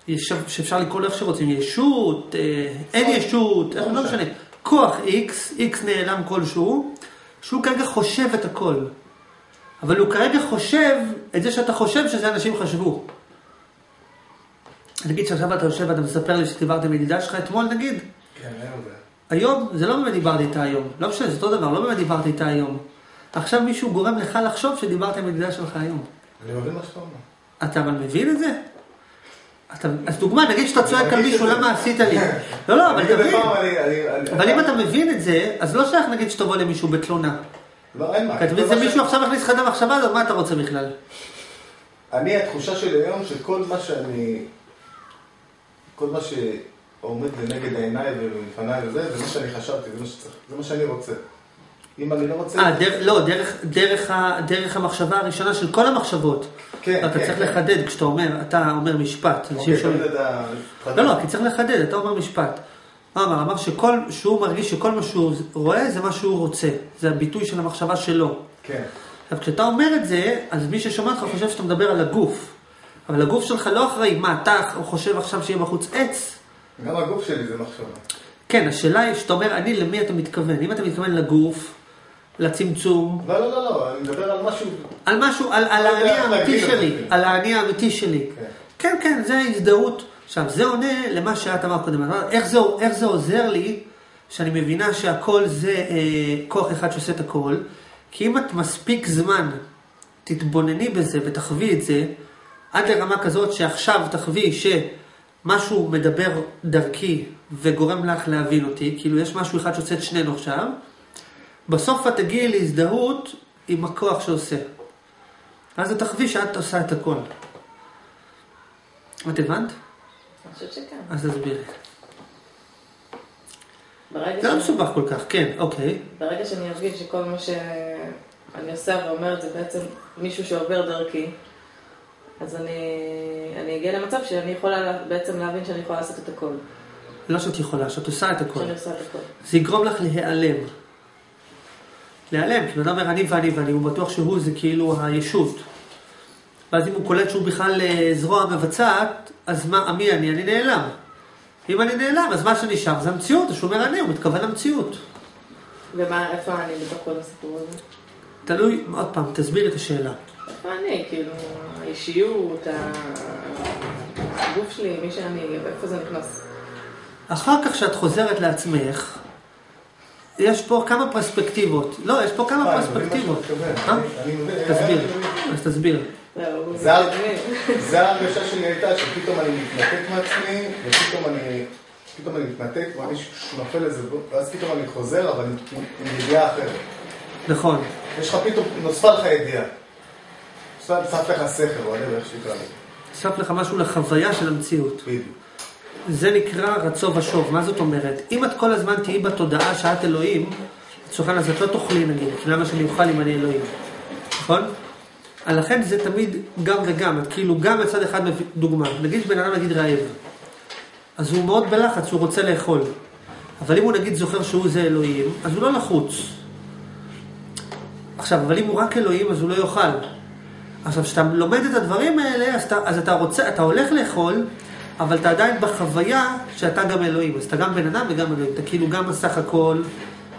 יש, שאפשר לקרוא לה איך שרוצים, ישות, אה, אין ישות, לא לא משנה. משנה, כוח X, X נעלם כלשהו, שהוא כרגע חושב את הכל. אבל הוא כרגע חושב את זה שאתה חושב שזה אנשים חשבו. נגיד שעכשיו אתה יושב ואתה מספר לי שדיברת עם ידידה שלך אתמול נגיד, כן, היום זה. לא באמת דיברתי איתה היום. לא משנה, זה אותו דבר, לא באמת דיברתי איתה היום. עכשיו מישהו גורם לך לחשוב שדיברת עם ידידה שלך היום. אני מבין מה שאתה אומר. אתה אבל מבין את זה? אתה, אז דוגמה, נגיד שאתה צועק על מישהו. למה עשית לי? לא, לא, אבל תבין. אבל אם אתה מבין את זה, אז לא שייך נגיד שתבוא למישהו בתלונה. לא, אין מה. אתה מבין, כל זה ש- מישהו עכשיו מכניס לך את המחשבה הזאת, מה אתה רוצה בכלל? אני, התחושה שלי היום שכל מה שאני... כל מה שעומד לנגד העיניי ולפניי וזה, זה מה שאני חשבתי, זה מה שצריך, זה מה שאני רוצה. אם אני לא רוצה... אה, דר, לא, דרך, דרך, ה, דרך המחשבה הראשונה של כל המחשבות. כן, אתה כן, צריך כן. לחדד כשאתה אומר, אתה אומר משפט. אוקיי, תמיד אתה... לא, לא, כי צריך לחדד, אתה אומר משפט. מה אמר? אמר שכל, שהוא מרגיש שכל מה שהוא רואה זה מה שהוא רוצה. זה הביטוי של המחשבה שלו. כן. עכשיו, כשאתה אומר את זה, אז מי ששומע אותך חושב שאתה מדבר על הגוף. אבל הגוף שלך לא אחראי, מה, אתה חושב עכשיו שיהיה בחוץ עץ? גם הגוף שלי זה מחשבה. כן, השאלה היא, שאתה אומר אני, למי אתה מתכוון? אם אתה מתכוון לגוף, לצמצום, לא, לא, לא, לא, אני מדבר על משהו... על משהו, על, על לא האני האמיתי שלי, זה. על האני האמיתי שלי. כן. כן, כן, זה ההזדהות. עכשיו, זה עונה למה שאת אמרת קודם. איך זה, איך זה עוזר לי שאני מבינה שהכל זה אה, כוח אחד שעושה את הכל? כי אם את מספיק זמן תתבונני בזה ותחווי את זה, עד לרמה כזאת שעכשיו תחווי שמשהו מדבר דרכי וגורם לך להבין אותי, כאילו יש משהו אחד שעושה את שנינו עכשיו, בסוף את תגיעי להזדהות עם הכוח שעושה. אז את תחווי שאת עושה את הכל. את הבנת? אני חושבת שכן. אז תסבירי. זה לא מסובך כל כך, כן, אוקיי. ברגע שאני ארגיש שכל מה שאני עושה ואומרת זה בעצם מישהו שעובר דרכי, אז אני, אני אגיע למצב שאני יכולה לה- בעצם להבין שאני יכולה לעשות את הכל. לא שאת יכולה, שאת עושה את הכל. שאני עושה את הכל. זה יגרום לך להיעלם. להיעלם, כי בן אדם אומר אני ואני ואני, הוא בטוח שהוא זה כאילו הישות. ואז אם הוא קולט שהוא בכלל אה, זרוע מבצעת, אז מה, מי אני? אני נעלם. אם אני נעלם, אז מה שנשאר זה המציאות, אומר אני, הוא מתכוון למציאות. ומה, איפה אני בתוך כל הסיפור הזה? תלוי, עוד פעם, תסביר את השאלה. אני? כאילו, האישיות, הגוף שלי, מי שאני, איפה זה נכנס? אחר כך כשאת חוזרת לעצמך, יש פה כמה פרספקטיבות. לא, יש פה כמה אה, פרספקטיבות. אה? מבין, תסביר. אז תסביר. זה ה- מתקדמים. זה ההרגשה שלי הייתה, שפתאום אני מתנתק מעצמי, ופתאום אני, פתאום אני מתנתק, מרגיש שנופל איזה בור, ואז פתאום אני חוזר, אבל עם ידיעה אחרת. נכון. יש לך פתאום, נוספה לך ידיעה. נוסף לך שכל, או איך שיקרא לזה. אסף לך משהו לחוויה של המציאות. בדיוק. זה נקרא רצו ושוב. מה זאת אומרת? אם את כל הזמן תהיי בתודעה שאת אלוהים, לצורך העניין, אז את לא תאכלי נגיד, כי למה שאני אוכל אם אני אלוהים? נכון? לכן זה תמיד גם וגם, את כאילו גם מצד אחד דוגמה. נגיד בן אדם נגיד רעב, אז הוא מאוד בלחץ, הוא רוצה לאכול. אבל אם הוא נגיד זוכר שהוא זה אלוהים, אז הוא לא לחוץ. עכשיו, אבל אם הוא רק אלוהים, אז הוא לא יאכל. עכשיו, כשאתה לומד את הדברים האלה, אז אתה, אז אתה רוצה, אתה הולך לאכול, אבל אתה עדיין בחוויה שאתה גם אלוהים. אז אתה גם בן אדם וגם אלוהים. אתה כאילו גם בסך הכל,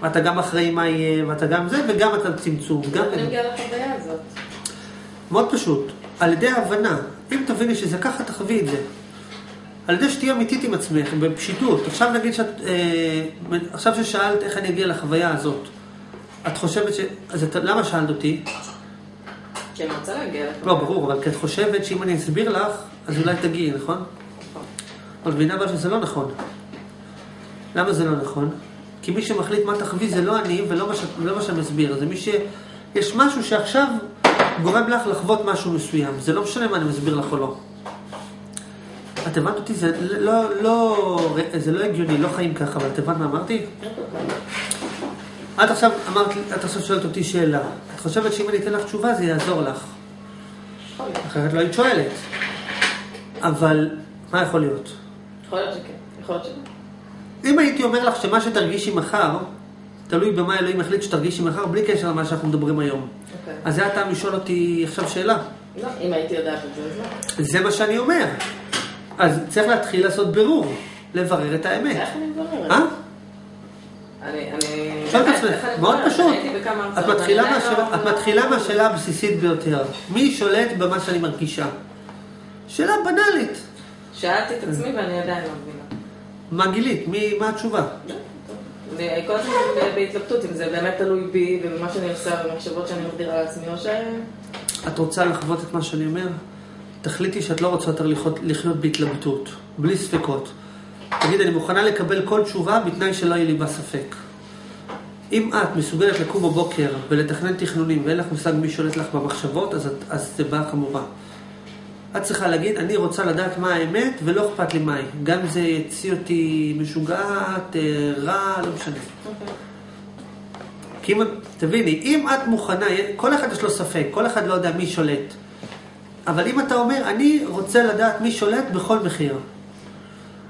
ואתה גם אחראי מה יהיה, ואתה גם זה, וגם אתה צמצום. גם אני מגיעה לחוויה הזאת. מאוד פשוט. על ידי הבנה. אם תביני שזה ככה, תחווי את זה. על ידי שתהיי אמיתית עם עצמך, בפשיטות. עכשיו נגיד שאת... אה, עכשיו ששאלת איך אני אגיע לחוויה הזאת. את חושבת ש... אז את, למה שאלת אותי? כי אני רוצה להגיע לחוויה. לא, ברור, אבל כי את חושבת שאם אני אסביר לך, אז אולי תגיעי, נכון? את מבינה אבל שזה לא נכון. למה זה לא נכון? כי מי שמחליט מה תחווי זה לא אני ולא מה, ש... לא מה שאני מסביר, זה מי ש... יש משהו שעכשיו גורם לך לחוות משהו מסוים, זה לא משנה מה אני מסביר לך או לא. את הבנת אותי? זה לא, לא, זה לא הגיוני, לא חיים ככה, אבל את הבנת מה אמרתי? את עכשיו אמרת, את עכשיו שואלת אותי שאלה. חושבת שאם אני אתן לך תשובה זה יעזור לך. אחרת לא היית שואלת. אבל, מה יכול להיות? יכול להיות שכן, יכול להיות שלא. אם הייתי אומר לך שמה שתרגישי מחר, תלוי במה אלוהים החליט שתרגישי מחר, בלי קשר למה שאנחנו מדברים היום. אוקיי. אז זה הטעם לשאול אותי עכשיו שאלה. לא, אם הייתי יודעת את זה, אז לא. זה מה שאני אומר. אז צריך להתחיל לעשות בירור, לברר את האמת. איך אני מבררת? אה? אני, את באמת, עצמך, מאוד? פשוט. בכמה את מתחילה מהשאלה- לא- הבסיסית ביותר. מי שולט במה שאני מרגישה? שאלה בנאלית. שאלתי את עצמי ואני עדיין לא מבינה. מה גילית? מה התשובה? אני כל הזמן בהתלבטות אם זה באמת תלוי בי ובמה שאני עושה ובמחשבות שאני מגדירה לעצמי, או ש... את רוצה לחוות את מה שאני אומר? תחליטי שאת לא רוצה יותר לחיות בהתלבטות, בלי ספקות. תגיד, אני מוכנה לקבל כל תשובה בתנאי שלא יהיה לי בה ספק. אם את מסוגלת לקום בבוקר ולתכנן תכנונים ואין לך מושג מי שולט לך במחשבות, אז, את- אז זה בא כמובן. את צריכה להגיד, אני רוצה לדעת מה האמת ולא אכפת לי מה היא. גם אם זה יציא אותי משוגעת, אה, רע, לא משנה. כי אם, את- תביני, אם את מוכנה, כל אחד יש לו ספק, כל אחד לא יודע מי שולט. אבל אם אתה אומר, אני רוצה לדעת מי שולט בכל מחיר,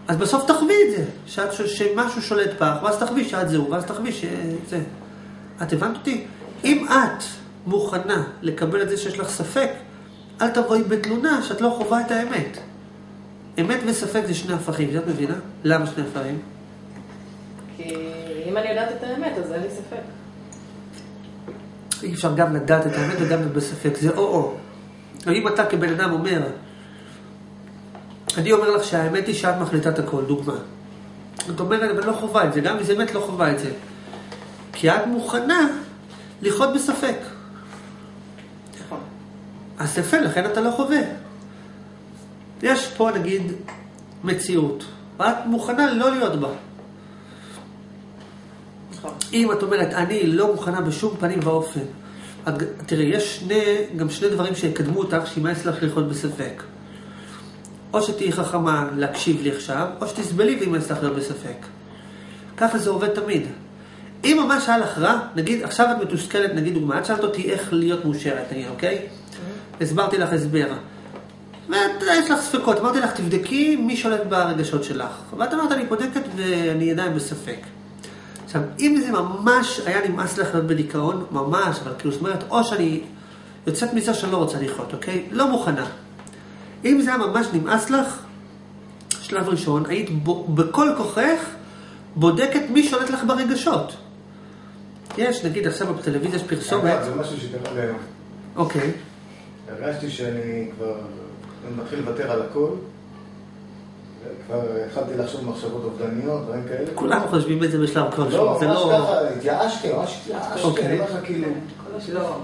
אז בסוף תחווי את זה, שאת, שמשהו שולט בך, ואז תחווי שאת זהו, ואז תחווי שזה. את הבנת אותי? אם את מוכנה לקבל את זה שיש לך ספק, אל תבואי בתלונה שאת לא חווה את האמת. אמת וספק זה שני הפכים, את מבינה? למה שני הפכים? כי אם אני יודעת את האמת, אז אין לי ספק. אי אפשר גם לדעת את האמת וגם בספק, זה או-או. אם אתה כבן אדם אומר, אני אומר לך שהאמת היא שאת מחליטה את הכל, דוגמה. את אומרת, אבל לא חווה את זה, גם אם זה אמת לא חווה את זה. כי את מוכנה לחיות בספק. נכון. אז יפה, לכן אתה לא חווה. יש פה נגיד מציאות, ואת מוכנה לא להיות בה. נכון. אם את אומרת, אני לא מוכנה בשום פנים ואופן, את, תראי, יש שני, גם שני דברים שיקדמו אותך, שימאס לך לחיות בספק. או שתהיי חכמה להקשיב לי עכשיו, או שתסבלי וימאס לך להיות בספק. ככה זה עובד תמיד. אם ממש היה לך רע, נגיד, עכשיו את מתוסכלת, נגיד דוגמא, את שאלת אותי איך להיות מאושרת, נגיד, אוקיי? הסברתי לך הסבר. ויש לך ספקות, אמרתי לך, תבדקי מי שולט ברגשות שלך. ואת אמרת, אני בודקת ואני עדיין בספק. עכשיו, אם זה ממש היה נמאס לך להיות בדיכאון, ממש, אבל כאילו, זאת אומרת, או שאני יוצאת מזה שאני לא רוצה לחיות, אוקיי? לא מוכנה. אם זה היה ממש נמאס לך, שלב ראשון, היית ב- בכל כוחך בודקת מי שולט לך ברגשות. יש, נגיד עכשיו בטלוויזיה יש פרסומת, אגב, זה משהו שקרה לי היום. אוקיי, הרגשתי שאני כבר מתחיל לוותר על הכל. כבר התחלתי לחשוב מחשבות אובדניות, דברים כאלה. כולם חושבים את זה בשלב כלשהו, לא, זה ממש לא... ככה, התייאשתי, ממש התייאשתי, אוקיי. אני אומר לך כאילו... לא,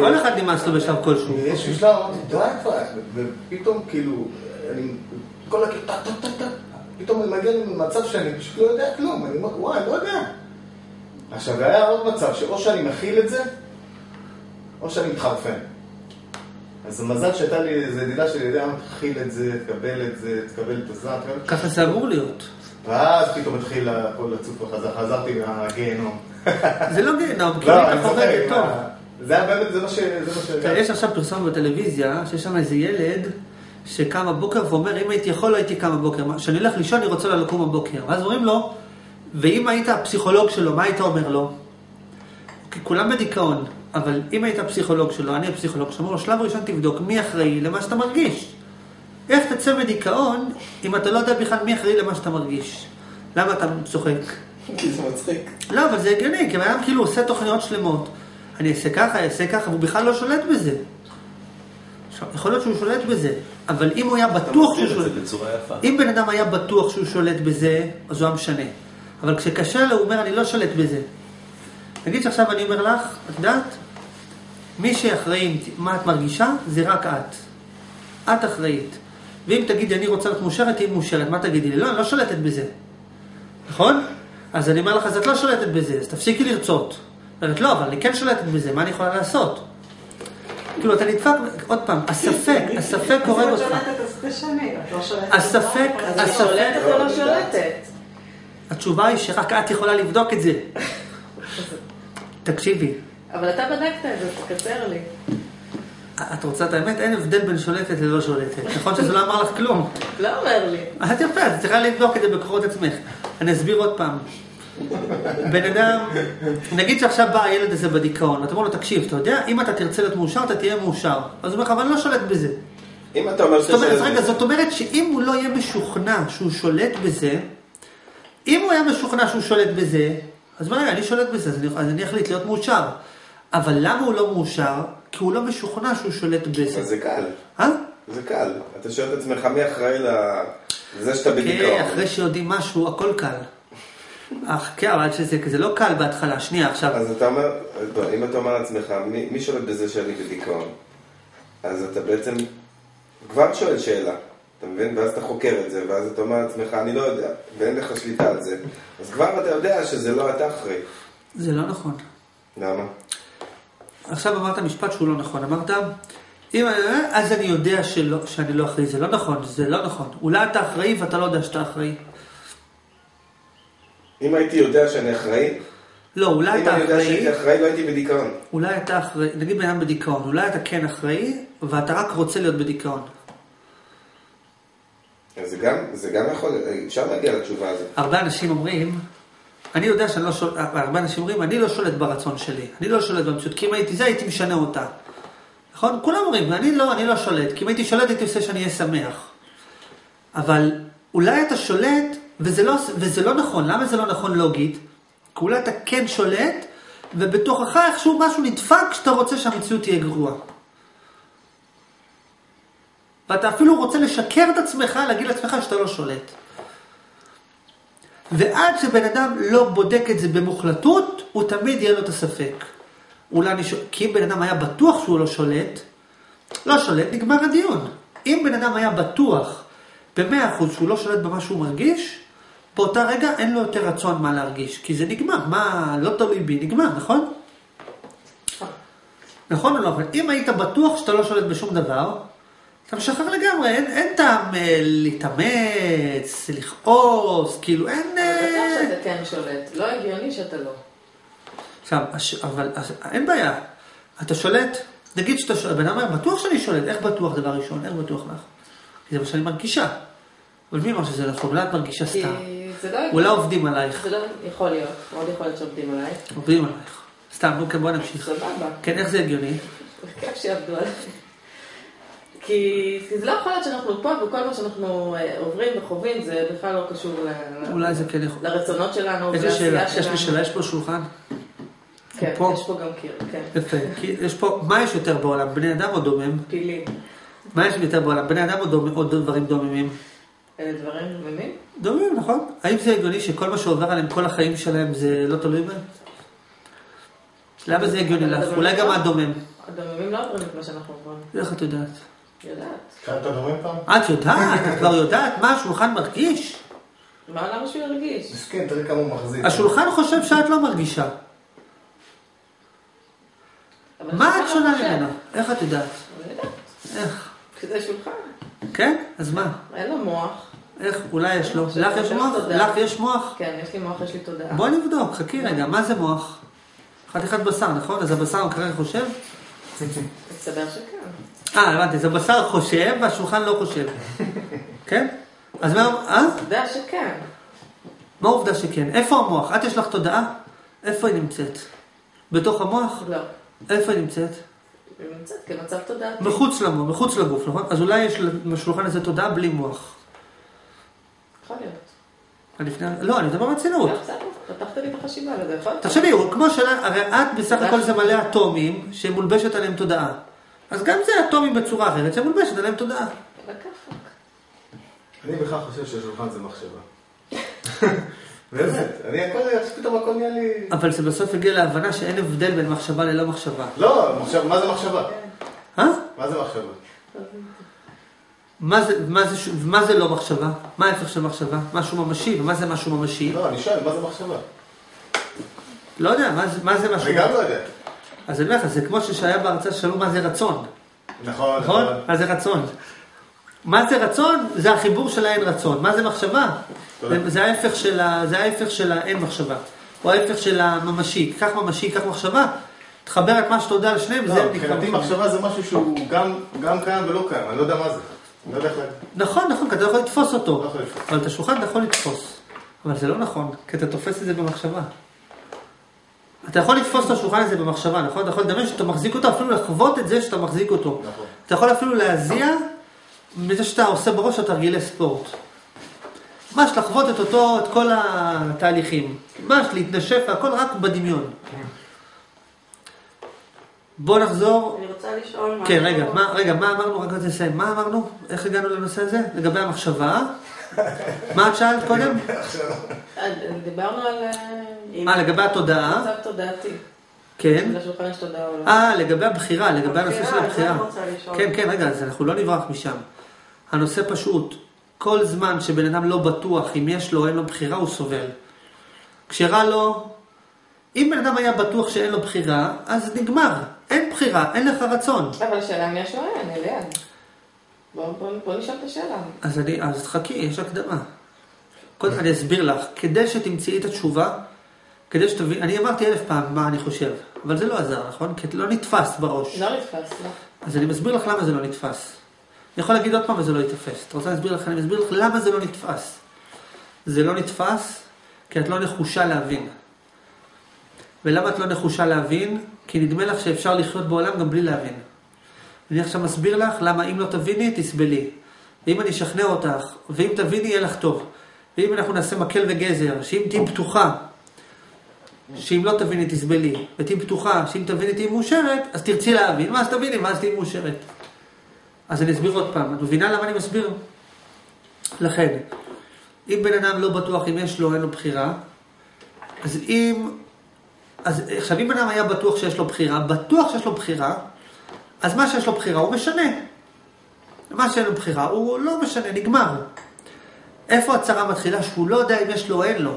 כל אחד נמאס לו בשלב כלשהו. יש לי שלב, אמרתי, די כבר, ופתאום כאילו, אני, כל הכי, טה טה טה פתאום אני מגיע למצב שאני פשוט לא יודע כלום, אני אומר, וואי, לא יודע. עכשיו, היה עוד מצב, שאו שאני מכיל את זה, או שאני מתחרפן. אז המזל שהייתה לי איזה ידידה שלי, יודע, תכיל את זה, תקבל את זה, תקבל את הזמן, תקבל... ככה זה אמור להיות. ואז פתאום התחיל הכל לצוף וחזר, חזרתי מהגיהנום. זה לא גיהנום, כי לא, אני אתה זה טוב. זה היה באמת, זה מה ש... יש עכשיו פרסומת בטלוויזיה, שיש שם איזה ילד שקם בבוקר ואומר, אם הייתי יכול, לא הייתי קם בבוקר. כשאני הולך לישון, אני רוצה לקום בבוקר. ואז אומרים לו, ואם היית הפסיכולוג שלו, מה היית אומר לו? כי כולם בדיכאון, אבל אם היית הפסיכולוג שלו, אני הפסיכולוג שלו, אומר לו, שלב ראשון תבדוק מי אחראי למה שאתה מרגיש. איך תצא מדיכאון אם אתה לא יודע בכלל מי אחראי למה שאתה מרגיש? למה אתה צוחק? כי זה מצחיק. לא, אבל זה הגיוני, כי בן אדם כאילו עושה תוכניות שלמות. אני אעשה ככה, אעשה ככה, והוא בכלל לא שולט בזה. עכשיו, יכול להיות שהוא שולט בזה, אבל אם הוא היה בטוח שהוא שולט... אם בן אדם היה בטוח שהוא שולט בזה, אז הוא היה משנה. אבל כשקשה לו, הוא אומר, אני לא שולט בזה. נגיד שעכשיו אני אומר לך, את יודעת, מי שאחראי מה את מרגישה, זה רק את. את אחראית. ואם תגידי, אני רוצה להיות מאושרת, תהיי מאושרת, מה תגידי לי? לא, אני לא שולטת בזה. נכון? אז אני אומר לך, אז את לא שולטת בזה, אז תפסיקי לרצות. אומרת, לא, אבל אני כן שולטת בזה, מה אני יכולה לעשות? כאילו, אתה נדפק, עוד פעם, הספק, הספק אז הורג אם את אותך. שולטת אז תשני, את לא שולטת. הספק- אז אז הספק- שולטת או לא שולטת? התשובה היא שרק את יכולה לבדוק את זה. תקשיבי, אבל אתה בדקת את זה, תקצר לי. את רוצה את האמת? אין הבדל בין שולטת ללא שולטת. נכון שזה לא אמר לך כלום. לא אומר לי. את יפה, את צריכה לבדוק את זה בכוחות עצמך. אני אסביר עוד פעם. בן אדם, נגיד שעכשיו בא הילד הזה בדיכאון, אתה אומר לו, תקשיב, אתה יודע, אם אתה תרצה להיות מאושר, אתה תהיה מאושר. אז הוא אומר לך, אבל אני לא שולט בזה. אם אתה אומר אומרת, שאתה רגע, זאת אומרת שאם הוא לא יהיה משוכנע שהוא שולט בזה, אם הוא היה משוכנע שהוא שולט בזה, אז מה, אני שולט בזה, אז אני, אז אני אחליט להיות מאושר. אבל למה הוא לא מאושר? כי הוא לא משוכנע שהוא שולט אז בזה. זה קל. אה? זה קל. אתה שואל את עצמך מי אחראי לזה שאתה כן, בדיכאון. אחרי שיודעים משהו, הכל קל. אך כן, אבל שזה זה לא קל בהתחלה. שנייה, עכשיו. אז אתה אומר, לא, אם אתה אומר לעצמך, מי, מי שולט בזה שאני בדיכאון? אז אתה בעצם כבר שואל שאלה, אתה מבין? ואז אתה חוקר את זה, ואז אתה אומר לעצמך, אני לא יודע, ואין לך שליטה על זה. אז כבר אתה יודע שזה לא אתה אחראי. זה לא נכון. למה? עכשיו אמרת משפט שהוא לא נכון. אמרת, אם, אז אני יודע שלא, שאני לא אחראי. זה לא נכון, זה לא נכון. אולי אתה אחראי ואתה לא יודע שאתה אחראי. אם הייתי יודע שאני אחראי, לא, אולי אם אתה אני יודע שהייתי אחראי, אחראי, לא הייתי בדיכאון. אולי אתה אחראי, נגיד בן אדם בדיכאון, אולי אתה כן אחראי, ואתה רק רוצה להיות בדיכאון. זה גם, זה גם יכול, אפשר להגיע לתשובה הזאת. הרבה אנשים אומרים, אני יודע שאני לא שולט, הרבה אנשים אומרים, אני לא שולט ברצון שלי, אני לא שולט במציאות, כי אם הייתי זה, הייתי משנה אותה. נכון? כולם אומרים, אני לא, אני לא שולט, כי אם הייתי שולט, הייתי עושה שאני אהיה שמח. אבל אולי אתה שולט, וזה לא, וזה לא נכון, למה זה לא נכון לוגית? כי אולי אתה כן שולט, ובתוכך איכשהו משהו נדפק שאתה רוצה שהמציאות תהיה גרועה. ואתה אפילו רוצה לשקר את עצמך, להגיד לעצמך שאתה לא שולט. ועד שבן אדם לא בודק את זה במוחלטות, הוא תמיד יהיה לו את הספק. אולי אני שואל, כי אם בן אדם היה בטוח שהוא לא שולט, לא שולט, נגמר הדיון. אם בן אדם היה בטוח במאה אחוז שהוא לא שולט במה שהוא מרגיש, באותה רגע אין לו יותר רצון מה להרגיש, כי זה נגמר, מה, לא תלוי בי, נגמר, נכון? נכון או לא? אבל אם היית בטוח שאתה לא שולט בשום דבר, אתה משחרר לגמרי, אין, אין טעם אה, להתאמץ, לכעוס, כאילו אין... אבל אה, בטח שאתה כן שולט, לא הגיוני שאתה לא. עכשיו, הש- אבל אין בעיה, אתה שולט, נגיד שאתה שולט, בן אדם אומר, בטוח שאני שולט, איך בטוח דבר ראשון, איך בטוח לך? כי זה מה שאני מרגישה. אבל מי אמר שזה נכון? אולי את מרגישה כי סתם. זה לא. אולי עובדים עלייך, זה לא יכול להיות, מאוד יכול להיות שעובדים עליי. עובדים עלייך. סתם, כן, בוא נמשיך. סבבה. כן, איך זה הגיוני? כיף שיעבדו עליי. כי כי זה לא יכול להיות שאנחנו פה וכל מה שאנחנו אה, עוברים וחווים זה בכלל לא קשור ל- אולי זה כן יכול. לרצונות שלנו לי שאלה, יש לי שאלה, יש פה שולחן? כן, פה. יש פה גם קיר, כן. יפה. כי יש פה, מה יש יותר בעולם, בני אדם או דומם? פילים. מה יש יותר בעולם, בני אדם או או דברים דוממים? אלה דברים דומים? נכון? האם זה הגיוני שכל מה שעובר עליהם כל החיים שלהם זה לא תלוי בהם? למה זה הגיוני לך? אולי גם את דומם. הדוממים לא עוברים את מה שאנחנו עוברים. איך את יודעת? יודעת. כאן אתה דומה פעם? את יודעת, את כבר יודעת מה השולחן מרגיש. מה למה שהוא ירגיש? מסכן, תראה כמה הוא מחזיק. השולחן חושב שאת לא מרגישה. מה את שונה לא חושב. ממנו? איך את יודעת? אני יודעת. איך? שזה שולחן. כן? אז מה? אין לו מוח. איך? אולי יש לו. לך יש מוח? לך יש מוח? כן, יש לי מוח, יש לי תודעה. בואי נבדוק, חכי רגע, מה זה מוח? חתיכת בשר, נכון? אז הבשר כרגע חושב? מסתבר שכן. אה, הבנתי, אז הבשר חושב והשולחן לא חושב. כן? אז מה, אה? יודע שכן. מה העובדה שכן? איפה המוח? את יש לך תודעה? איפה היא נמצאת? בתוך המוח? לא. איפה היא נמצאת? היא נמצאת כמצב תודעתי. מחוץ למוח, מחוץ לגוף, נכון? אז אולי יש לשולחן הזה תודעה בלי מוח. יכול להיות. לפני... לא, אני מדבר ברצינות. לא, פתחת לי את החשיבה לזה, יכול להיות. תחשבי, הוא כמו שלה, הרי את בסך הכל זה מלא אטומים שמולבשת עליהם תודעה. אז גם זה אטומים בצורה אחרת שמולבשת עליהם תודעה. אני בכלל חושב שהשולחן זה מחשבה. באמת, אני הכל, פתאום הכל נהיה לי... אבל זה בסוף הגיע להבנה שאין הבדל בין מחשבה ללא מחשבה. לא, מה זה מחשבה? אה? מה זה מחשבה? מה זה, מה, זה, מה זה לא מחשבה? מה ההפך של מחשבה? משהו ממשי, ומה זה משהו ממשי? לא, אני שואל, מה זה מחשבה? לא יודע, מה זה, מה זה משהו... אני גם לא יודע. אז אני אומר לך, זה כמו שהיה בהרצאה שאלו מה זה רצון, נכון, נכון? נכון. מה זה רצון? מה זה רצון? זה החיבור של האין רצון. מה זה מחשבה? זה, זה ההפך של ה... זה ההפך של האין מחשבה. או ההפך של הממשי. קח ממשי, קח מחשבה, תחבר את מה שאתה יודע על שניהם, זה לא, נקרא מבחינתי מחשבה זה משהו שהוא גם- גם קיים ולא קיים, אני לא יודע מה זה. לא. נכון, נכון, כי אתה לא יכול לתפוס לא אותו. לתפוס. אבל את השולחן אתה יכול לתפוס. אבל זה לא נכון, כי אתה תופס את זה במחשבה. אתה יכול לתפוס את השולחן הזה במחשבה, נכון? אתה יכול לדמיין שאתה מחזיק אותו, אפילו לחוות את זה שאתה מחזיק אותו. נכון. אתה יכול אפילו להזיע מזה שאתה עושה בראש התרגילי ספורט. ממש לחוות את אותו, את כל התהליכים. ממש להתנשף והכל רק בדמיון. בוא נחזור, רוצה לשאול מה... כן, רגע, מה, רגע, מה אמרנו? רק רוצה לסיים. מה אמרנו? איך הגענו לנושא הזה? לגבי המחשבה? מה את שאלת קודם? דיברנו על אה, אה, לגבי התודעה? מצב תודעתי. כן. לשולחן יש תודעה או לא. אה, לגבי הבחירה, לגבי הנושא של הבחירה. כן, כן, רגע, אז אנחנו לא נברח משם. הנושא פשוט, כל זמן שבן אדם לא בטוח אם יש לו או אין לו בחירה, הוא סובל. כשרע לו, אם בן אדם היה בטוח שאין לו בחירה, אז נגמר. אין בחירה, אין לך רצון. אבל השאלה או אין, אליעד. בוא- בוא בוא נשאל את השאלה. אז אני, אז חכי, יש הקדמה. קודם אני אסביר לך, כדי שתמצאי את התשובה, כדי שתבין, אני אמרתי אלף פעם מה אני חושב, אבל זה לא עזר, נכון? כי לא נתפס בראש. לא נתפס, לא. אז אני מסביר לך למה זה לא נתפס. אני יכול להגיד עוד פעם וזה לא ייתפס. את רוצה להסביר לך? אני מסביר לך למה זה לא נתפס. זה לא נתפס כי את לא נחושה להבין. ולמה את לא נחושה להבין? כי נדמה לך שאפשר לחיות בעולם גם בלי להבין. אני עכשיו מסביר לך למה אם לא תביני, תסבלי. ואם אני אשכנע אותך, ואם תביני, יהיה לך טוב. ואם אנחנו נעשה מקל וגזר, שאם תהיי פתוחה, שאם לא תביני, תסבלי. ותהיי פתוחה, שאם תביני, תהיי מאושרת, אז תרצי להבין, ואז תביני, ואז תהיי מאושרת. אז אני אסביר עוד פעם. את מבינה למה אני מסביר? לכן, אם בן אדם לא בטוח אם יש לו או אין לו בחירה, אז אם... אז עכשיו, אם בן אדם היה בטוח שיש לו בחירה, בטוח שיש לו בחירה, אז מה שיש לו בחירה הוא משנה. מה שאין לו בחירה הוא לא משנה, נגמר. איפה הצרה מתחילה? שהוא לא יודע אם יש לו או אין לו.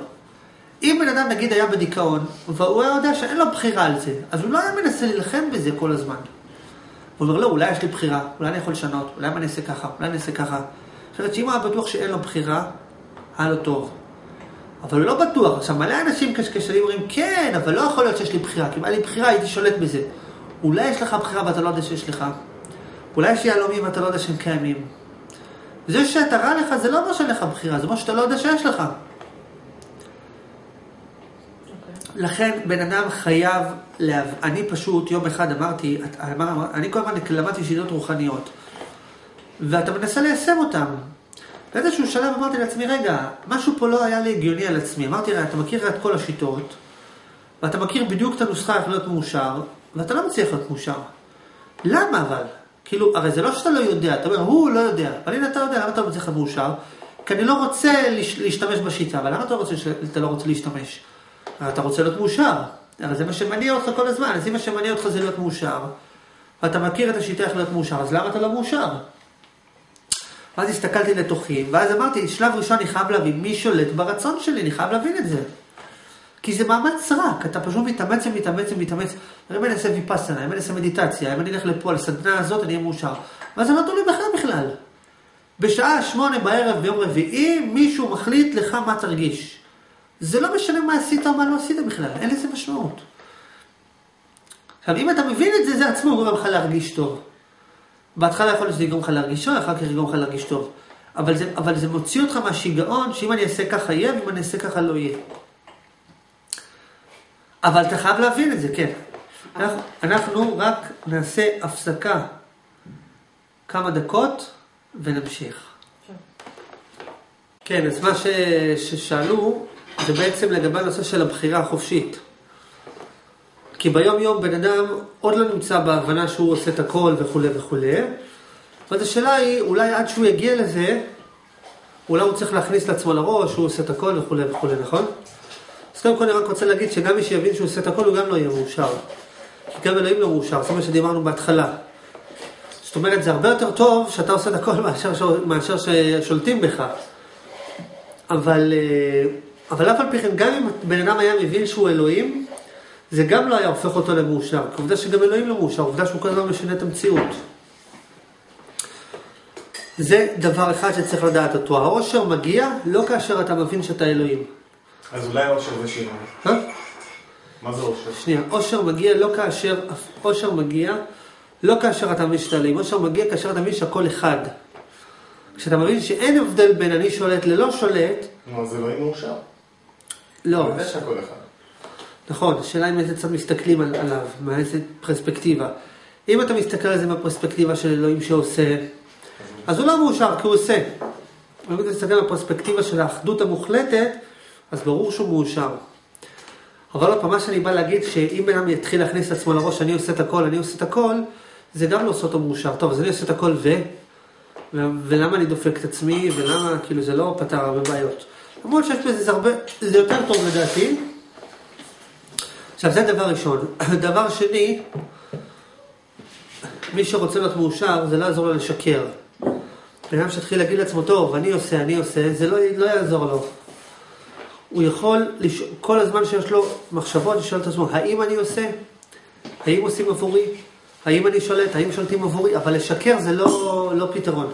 אם בן אדם נגיד היה בדיכאון, והוא היה יודע שאין לו בחירה על זה, אז הוא לא היה מנסה להילחם בזה כל הזמן. הוא אומר, לא, אולי יש לי בחירה, אולי אני יכול לשנות, אולי אני אעשה ככה, אולי אני אעשה ככה. אחרת שאם הוא היה בטוח שאין לו בחירה, היה לו טוב. אבל לא בטוח. עכשיו, מלא אנשים קשקשנים אומרים, כן, אבל לא יכול להיות שיש לי בחירה, כי אם היה לי בחירה הייתי שולט בזה. אולי יש לך בחירה ואתה לא יודע שיש לך. אולי יש יהלומים ואתה לא יודע שהם קיימים. זה שאתה רע לך זה לא אומר שאין לך בחירה, זה אומר שאתה לא יודע שיש לך. לכן בן אדם חייב, להב... אני פשוט יום אחד אמרתי, את- אמר, אמר, אני כל הזמן למדתי שיטות רוחניות, ואתה מנסה ליישם אותן. באיזשהו שלב אמרתי לעצמי, רגע, משהו פה לא היה לי הגיוני על עצמי. אמרתי לה, אתה מכיר את כל השיטות, ואתה מכיר בדיוק את הנוסחה איך להיות מאושר, ואתה לא מצליח להיות מאושר. למה אבל? כאילו, הרי זה לא שאתה לא יודע, אתה אומר, הוא לא יודע, אבל הנה אתה יודע, למה אתה לא מצליח להיות מאושר? כי אני לא רוצה להש- להשתמש בשיטה, אבל למה אתה לא רוצה, אתה לא רוצה להשתמש? אתה רוצה להיות מאושר, הרי זה מה שמניע אותך כל הזמן, אז אם מה שמניע אותך זה להיות מאושר, ואתה מכיר את השיטה איך להיות מאושר, אז למה אתה לא מאושר? ואז הסתכלתי לתוכי, ואז אמרתי, שלב ראשון אני חייב להבין מי שולט ברצון שלי, אני חייב להבין את זה. כי זה מאמץ רק, אתה פשוט מתאמץ ומתאמץ ומתאמץ. אם אני אעשה ויפאסנה, אם אני אעשה מדיטציה, אם אני אלך לפה, לסדנה הזאת, אני אהיה מאושר. ואז זה לא תלוי בך בכלל. בשעה שמונה בערב ביום רביעי, מישהו מחליט לך מה תרגיש. זה לא משנה מה עשית או מה לא עשית בכלל, אין לזה משמעות. עכשיו, אם אתה מבין את זה, זה עצמו גורם לך להרגיש טוב. בהתחלה יכול להיות שזה יגרום לך להרגיש רע, אחר כך יגרום לך להרגיש טוב. אבל זה, אבל זה מוציא אותך מהשיגעון, שאם אני אעשה ככה יהיה, ואם אני אעשה ככה לא יהיה. אבל אתה חייב להבין את זה, כן. אנחנו, אנחנו רק נעשה הפסקה כמה דקות ונמשיך. כן, אז מה ש, ששאלו זה בעצם לגבי הנושא של הבחירה החופשית. כי ביום יום בן אדם עוד לא נמצא בהבנה שהוא עושה את הכל וכולי וכולי. ואז השאלה היא, אולי עד שהוא יגיע לזה, אולי הוא צריך להכניס לעצמו לראש שהוא עושה את הכל וכולי וכולי, נכון? אז קודם כל אני רק רוצה להגיד שגם מי שיבין שהוא עושה את הכל, הוא גם לא יהיה מאושר. כי גם אלוהים לא מאושר, זה מה שדיברנו בהתחלה. זאת אומרת, זה הרבה יותר טוב שאתה עושה את הכל מאשר, ש- מאשר ששולטים בך. אבל, אה, אבל אף על פי כן, גם אם בן אדם היה מבין שהוא אלוהים, זה גם לא היה הופך אותו למאושר. כי עובדה שגם אלוהים לא מאושר, עובדה שהוא כל הזמן משנה את המציאות. זה דבר אחד שצריך לדעת אותו. העושר מגיע לא כאשר אתה מבין שאתה אלוהים. אז אולי אושר זה שינוי. אה? מה זה אושר? שנייה, אושר מגיע לא כאשר, אושר מגיע לא כאשר אתה מבין שאתה אלוהים, אושר מגיע כאשר אתה מבין שהכל אחד. כשאתה מבין שאין הבדל בין אני שולט ללא שולט, נו, אז אלוהים מאושר. לא, הוא יודע שהכל אחד. נכון, השאלה אם איזה צד מסתכלים על, עליו, מאיזה פרספקטיבה. אם אתה מסתכל על זה מהפרספקטיבה של אלוהים שעושה, אז הוא לא מאושר, כי הוא עושה. אם אתה מסתכל בפרספקטיבה של האחדות המוחלטת, אז ברור שהוא מאושר. אבל עוד פעם, מה שאני בא להגיד, שאם בן אדם יתחיל להכניס לעצמו לראש, אני עושה את הכל, אני עושה את הכל, זה גם לא עושה אותו מאושר. טוב, אז אני עושה את הכל. ו- ולמה אני דופק את עצמי, ולמה, כאילו, זה לא פתר הרבה בעיות. למרות שיש בזה זה הרבה, זה יותר טוב לדעתי. עכשיו, זה דבר ראשון. דבר שני, מי שרוצה להיות מאושר, זה לא יעזור לו לשקר. בן אדם שיתחיל להגיד לעצמו, טוב, אני עושה, אני עושה, זה לא, לא יעזור לו. הוא יכול, לש... כל הזמן שיש לו מחשבות, לשאול את עצמו, האם אני עושה? האם עושים עבורי? האם אני שולט? האם שולטים עבורי? אבל לשקר זה לא, לא פתרון.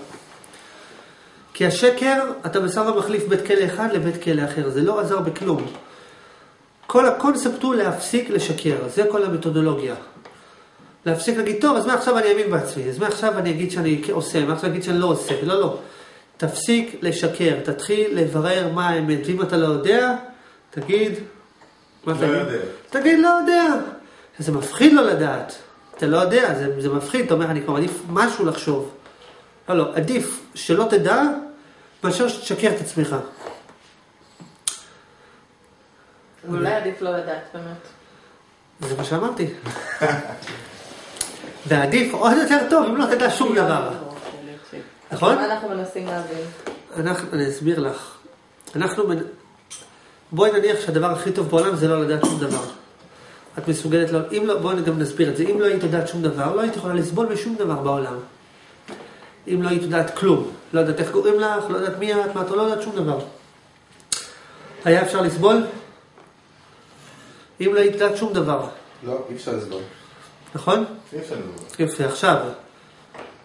כי השקר, אתה בסך הכל מחליף בית כלא אחד לבית כלא אחר, זה לא עזר בכלום. כל הקונספט הוא להפסיק לשקר, זה כל המתודולוגיה. להפסיק להגיד, טוב, אז מעכשיו אני אאמין בעצמי, אז מעכשיו אני אגיד שאני עושה, מעכשיו אני אגיד שאני לא עושה, לא, לא. תפסיק לשקר, תתחיל לברר מה האמת, ואם אתה לא יודע, תגיד, מה לא תגיד? יודע. תגיד, לא יודע. זה מפחיד לא לדעת. אתה לא יודע, זה, זה מפחיד, אתה אומר, אני כבר עדיף משהו לחשוב. לא, לא, עדיף שלא תדע, מאשר שתשקר את עצמך. אולי עדיף לא לדעת, באמת. זה מה שאמרתי. ועדיף עוד יותר טוב אם לא תדע שום דבר. נכון? מה אנחנו מנסים להבין? אנחנו, אני אסביר לך. אנחנו, בואי נניח שהדבר הכי טוב בעולם זה לא לדעת שום דבר. את מסוגלת, לא, אם לא, בואי גם נסביר את זה. אם לא היית יודעת שום דבר, לא היית יכולה לסבול בשום דבר בעולם. אם לא היית יודעת כלום, לא יודעת איך קוראים לך, לא יודעת מי את, מה את, לא יודעת שום דבר. היה אפשר לסבול? אם לא היית שום דבר, לא, אי אפשר לסבול. נכון? אי אפשר לדבר. יופי, עכשיו,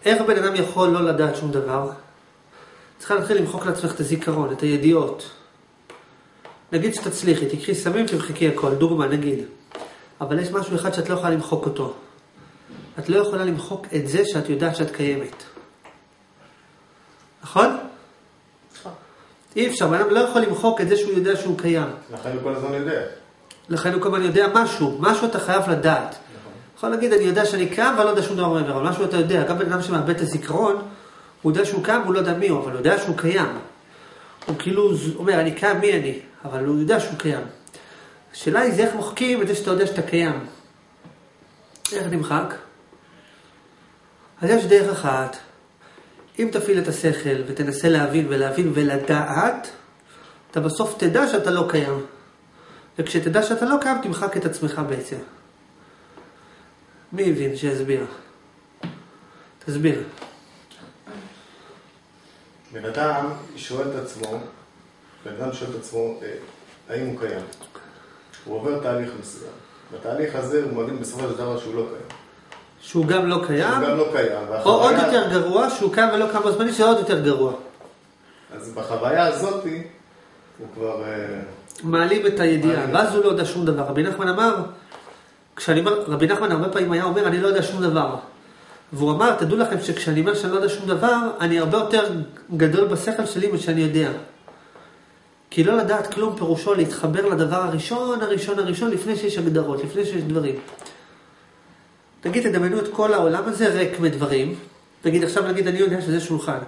איך בן אדם יכול לא לדעת שום דבר? צריכה להתחיל למחוק לעצמך את הזיכרון, את הידיעות. נגיד שתצליחי, תקחי סמים, תמחקי הכל, דוגמה, נגיד. אבל יש משהו אחד שאת לא יכולה למחוק אותו. את לא יכולה למחוק את זה שאת יודעת שאת קיימת. נכון? נכון. אי אפשר, בן אדם לא יכול למחוק את זה שהוא יודע שהוא קיים. לכן הוא כל הזמן יודע. לכן הוא כל הזמן יודע משהו, משהו אתה חייב לדעת. יכול להגיד, אני יודע שאני קם ואני לא יודע שום דבר מעבר, אבל משהו אתה יודע. גם בן אדם שמאבד את הזיכרון, הוא יודע שהוא קם, הוא לא יודע מי הוא, אבל הוא יודע שהוא קיים. הוא כאילו אומר, אני קם, מי אני? אבל הוא יודע שהוא קיים. השאלה היא, זה איך מוחקים את זה שאתה יודע שאתה קיים. איך נמחק? אז יש דרך אחת, אם תפעיל את השכל ותנסה להבין ולהבין ולדעת, אתה בסוף תדע שאתה לא קיים. וכשתדע שאתה לא קיים, תמחק את עצמך בעצם. מי הבין שיסביר? תסביר. בן אדם שואל את עצמו, בן אדם שואל את עצמו, אה, האם הוא קיים? הוא עובר תהליך מסוים. בתהליך הזה הוא מבין בסופו של דבר שהוא לא קיים. שהוא גם לא קיים, הוא גם לא קיים. או עוד יותר גרוע, שהוא קם ולא קם בזמנית, שזה עוד יותר גרוע. אז בחוויה הזאתי, הוא כבר... מעלים את הידיעה. ואז הוא לא יודע שום דבר. רבי נחמן אמר, כשאני אומר, רבי נחמן הרבה פעמים היה אומר, אני לא יודע שום דבר. והוא אמר, תדעו לכם שכשאני אומר שאני לא יודע שום דבר, אני הרבה יותר גדול בשכל שלי משאני יודע. כי לא לדעת כלום פירושו להתחבר לדבר הראשון, הראשון, הראשון, לפני שיש הגדרות, לפני שיש דברים. תגיד, תדמיינו את כל העולם הזה ריק מדברים. תגיד, עכשיו נגיד, אני יודע שזה שולחן.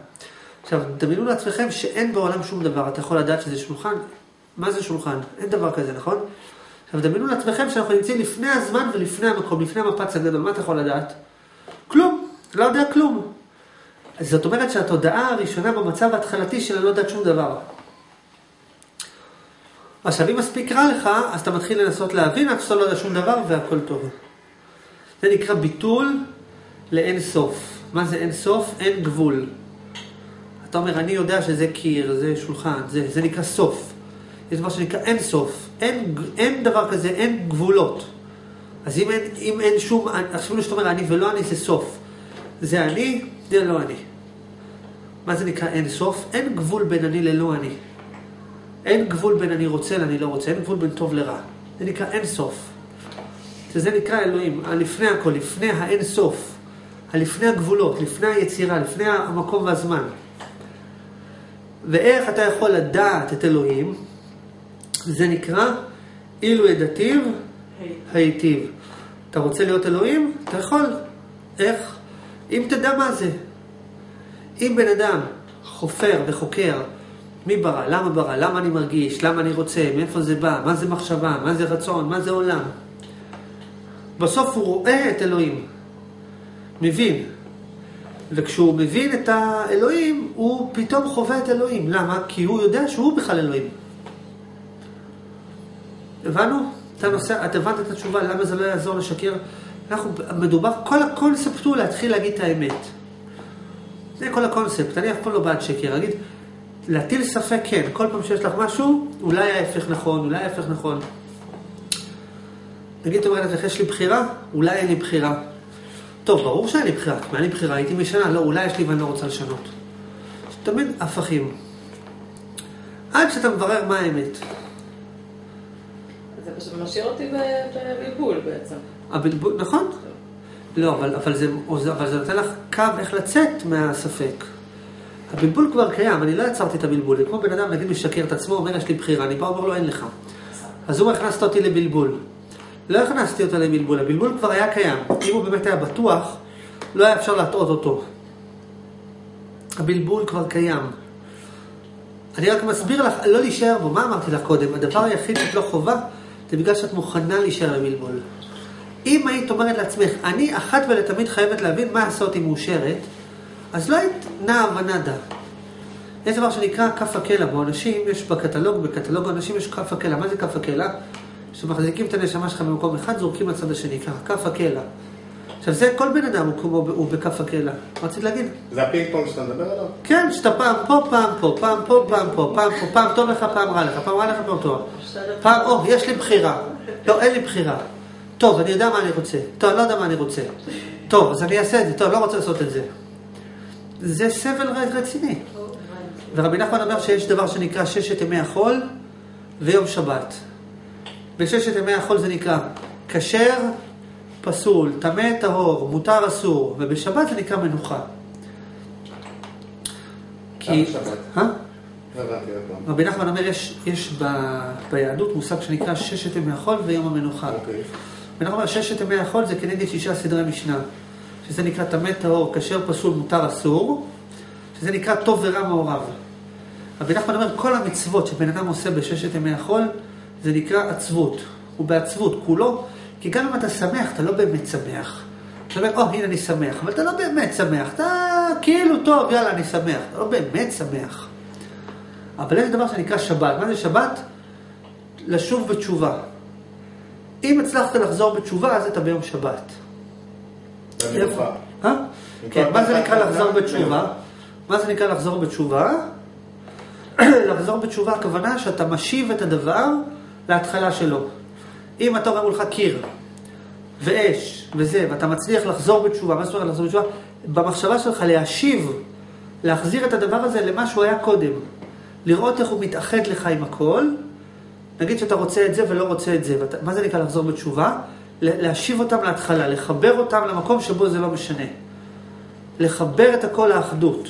עכשיו, דמיינו לעצמכם שאין בעולם שום דבר, אתה יכול לדעת שזה שולחן. מה זה שולחן? אין דבר כזה, נכון? עכשיו, דמיינו לעצמכם שאנחנו נמצאים לפני הזמן ולפני המקום, לפני המפץ הגדול, מה אתה יכול לדעת? כלום, לא יודע כלום. אז זאת אומרת שהתודעה הראשונה במצב ההתחלתי שלה לא יודעת שום דבר. עכשיו, אם מספיק רע לך, אז אתה מתחיל לנסות להבין עד שאתה לא יודע שום דבר והכל טוב. זה נקרא ביטול לאין סוף. מה זה אין סוף? אין גבול. אתה אומר, אני יודע שזה קיר, זה שולחן, זה, זה נקרא סוף. יש דבר שנקרא אין סוף. אין, אין דבר כזה, אין גבולות. אז אם אין, אם אין שום, עכשיו שאתה אומר אני ולא אני זה סוף. זה אני, זה לא אני. מה זה נקרא אין סוף? אין גבול בין אני ללא אני. אין גבול בין אני רוצה לאני לא רוצה, אין גבול בין טוב לרע. זה נקרא אין סוף. שזה נקרא אלוהים, הלפני הכל, לפני האין סוף. הלפני הגבולות, לפני היצירה, לפני המקום והזמן. ואיך אתה יכול לדעת את אלוהים? זה נקרא אילו ידעתיו היטיב. אתה רוצה להיות אלוהים? אתה יכול. איך? אם תדע מה זה. אם בן אדם חופר וחוקר מי ברא, למה ברא, למה אני מרגיש, למה אני רוצה, מאיפה זה בא, מה זה מחשבה, מה זה רצון, מה זה עולם. בסוף הוא רואה את אלוהים. מבין. וכשהוא מבין את האלוהים, הוא פתאום חווה את אלוהים. למה? כי הוא יודע שהוא בכלל אלוהים. הבנו? אתה נוסע, את הבנת את התשובה, למה זה לא יעזור לשקר? אנחנו, מדובר, כל הקונספט הוא להתחיל להגיד את האמת. זה כל הקונספט, אני אף פעם לא בעד שקר. אגיד, להטיל ספק כן, כל פעם שיש לך משהו, אולי ההפך נכון, אולי ההפך נכון. נגיד, את אומרת לך, יש לי בחירה? אולי אין לי בחירה. טוב, ברור שאין לי בחירה, מה אין לי בחירה? הייתי משנה, לא, אולי יש לי ואני לא רוצה לשנות. תמיד הפכים. עד שאתה מברר מה האמת. זה משאיר אותי בבלבול בעצם. נכון? לא, אבל, אבל, זה, אבל זה נותן לך קו איך לצאת מהספק. הבלבול כבר קיים, אני לא עצרתי את הבלבול. זה כמו בן אדם, נגיד, משקר את עצמו, אומר, יש לי בחירה, אני בא ואומר לו, אין לך. אז הוא הכנסת אותי לבלבול. לא הכנסתי אותו לבלבול, הבלבול כבר היה קיים. אם הוא באמת היה בטוח, לא היה אפשר להטעות אותו. הבלבול כבר קיים. אני רק מסביר לך, לא להישאר בו. מה אמרתי לך קודם? הדבר היחיד שאת לא חובה, זה בגלל שאת מוכנה להישאר בבלבול. אם היית אומרת לעצמך, אני אחת ולתמיד חייבת להבין מה עשה אותי מאושרת, אז לא היית נעה ונדה. יש דבר שנקרא כף הקלע, באנשים יש בקטלוג, בקטלוג האנשים יש כף הקלע. מה זה כף הקלע? שמחזיקים את הנשמה שלך במקום אחד, זורקים לצד השני, ככה, כף הקלע. עכשיו זה, כל בן אדם הוא, כמו, הוא בכף הקלע. רצית להגיד? זה הפינג פונג שאתה מדבר עליו? כן, שאתה פעם פה, פעם פה, פעם פה, פעם פה, פעם פה, פעם טוב לך, פעם רע לך, פעם רע לך, פעם טוב. פעם, או, יש לי בחירה. לא, אין לי בחירה. טוב, אני יודע מה אני רוצה. טוב, אני לא יודע מה אני רוצה. טוב, אז אני אעשה את זה. טוב, לא רוצה לעשות את זה. זה סבל רציני. ורבי נחמן אומר שיש דבר שנקרא ששת ימי החול ויום שבת. בששת ימי החול זה נקרא כשר, פסול, טמא, טהור, מותר, אסור, ובשבת זה נקרא מנוחה. כי... אה? לא. רבי נחמן אומר, יש, יש ב, ביהדות מושג שנקרא ששת ימי החול ויום המנוחה. אוקיי. רבי נחמן אומר, ששת ימי החול זה כנגד שישה סדרי משנה, שזה נקרא טמא טהור, כשר פסול, מותר אסור, שזה נקרא טוב ורע מעורב. רבי נחמן אומר, כל המצוות שבן אדם עושה בששת ימי החול, זה נקרא עצבות. הוא בעצבות כולו, כי גם אם אתה שמח, אתה לא באמת שמח. אתה אומר, או, הנה אני שמח, אבל אתה לא באמת שמח, אתה כאילו טוב, יאללה, אני שמח. אתה לא באמת שמח. אבל יש דבר שנקרא שבת. מה זה שבת? לשוב בתשובה. אם הצלחת לחזור בתשובה, אז אתה ביום שבת. אה? כן, מה זה נקרא. לחזור בתשובה? מה זה נקרא לחזור בתשובה? לחזור בתשובה, הכוונה שאתה משיב את הדבר להתחלה שלו. אם אתה רואה מולך קיר, ואש, וזה, ואתה מצליח לחזור בתשובה, מה זאת אומרת לחזור בתשובה? במחשבה שלך להשיב, להחזיר את הדבר הזה למה שהוא היה קודם. לראות איך הוא מתאחד לך עם הכל. נגיד שאתה רוצה את זה ולא רוצה את זה. ואת, מה זה נקרא לחזור בתשובה? להשיב אותם להתחלה, לחבר אותם למקום שבו זה לא משנה. לחבר את הכל לאחדות.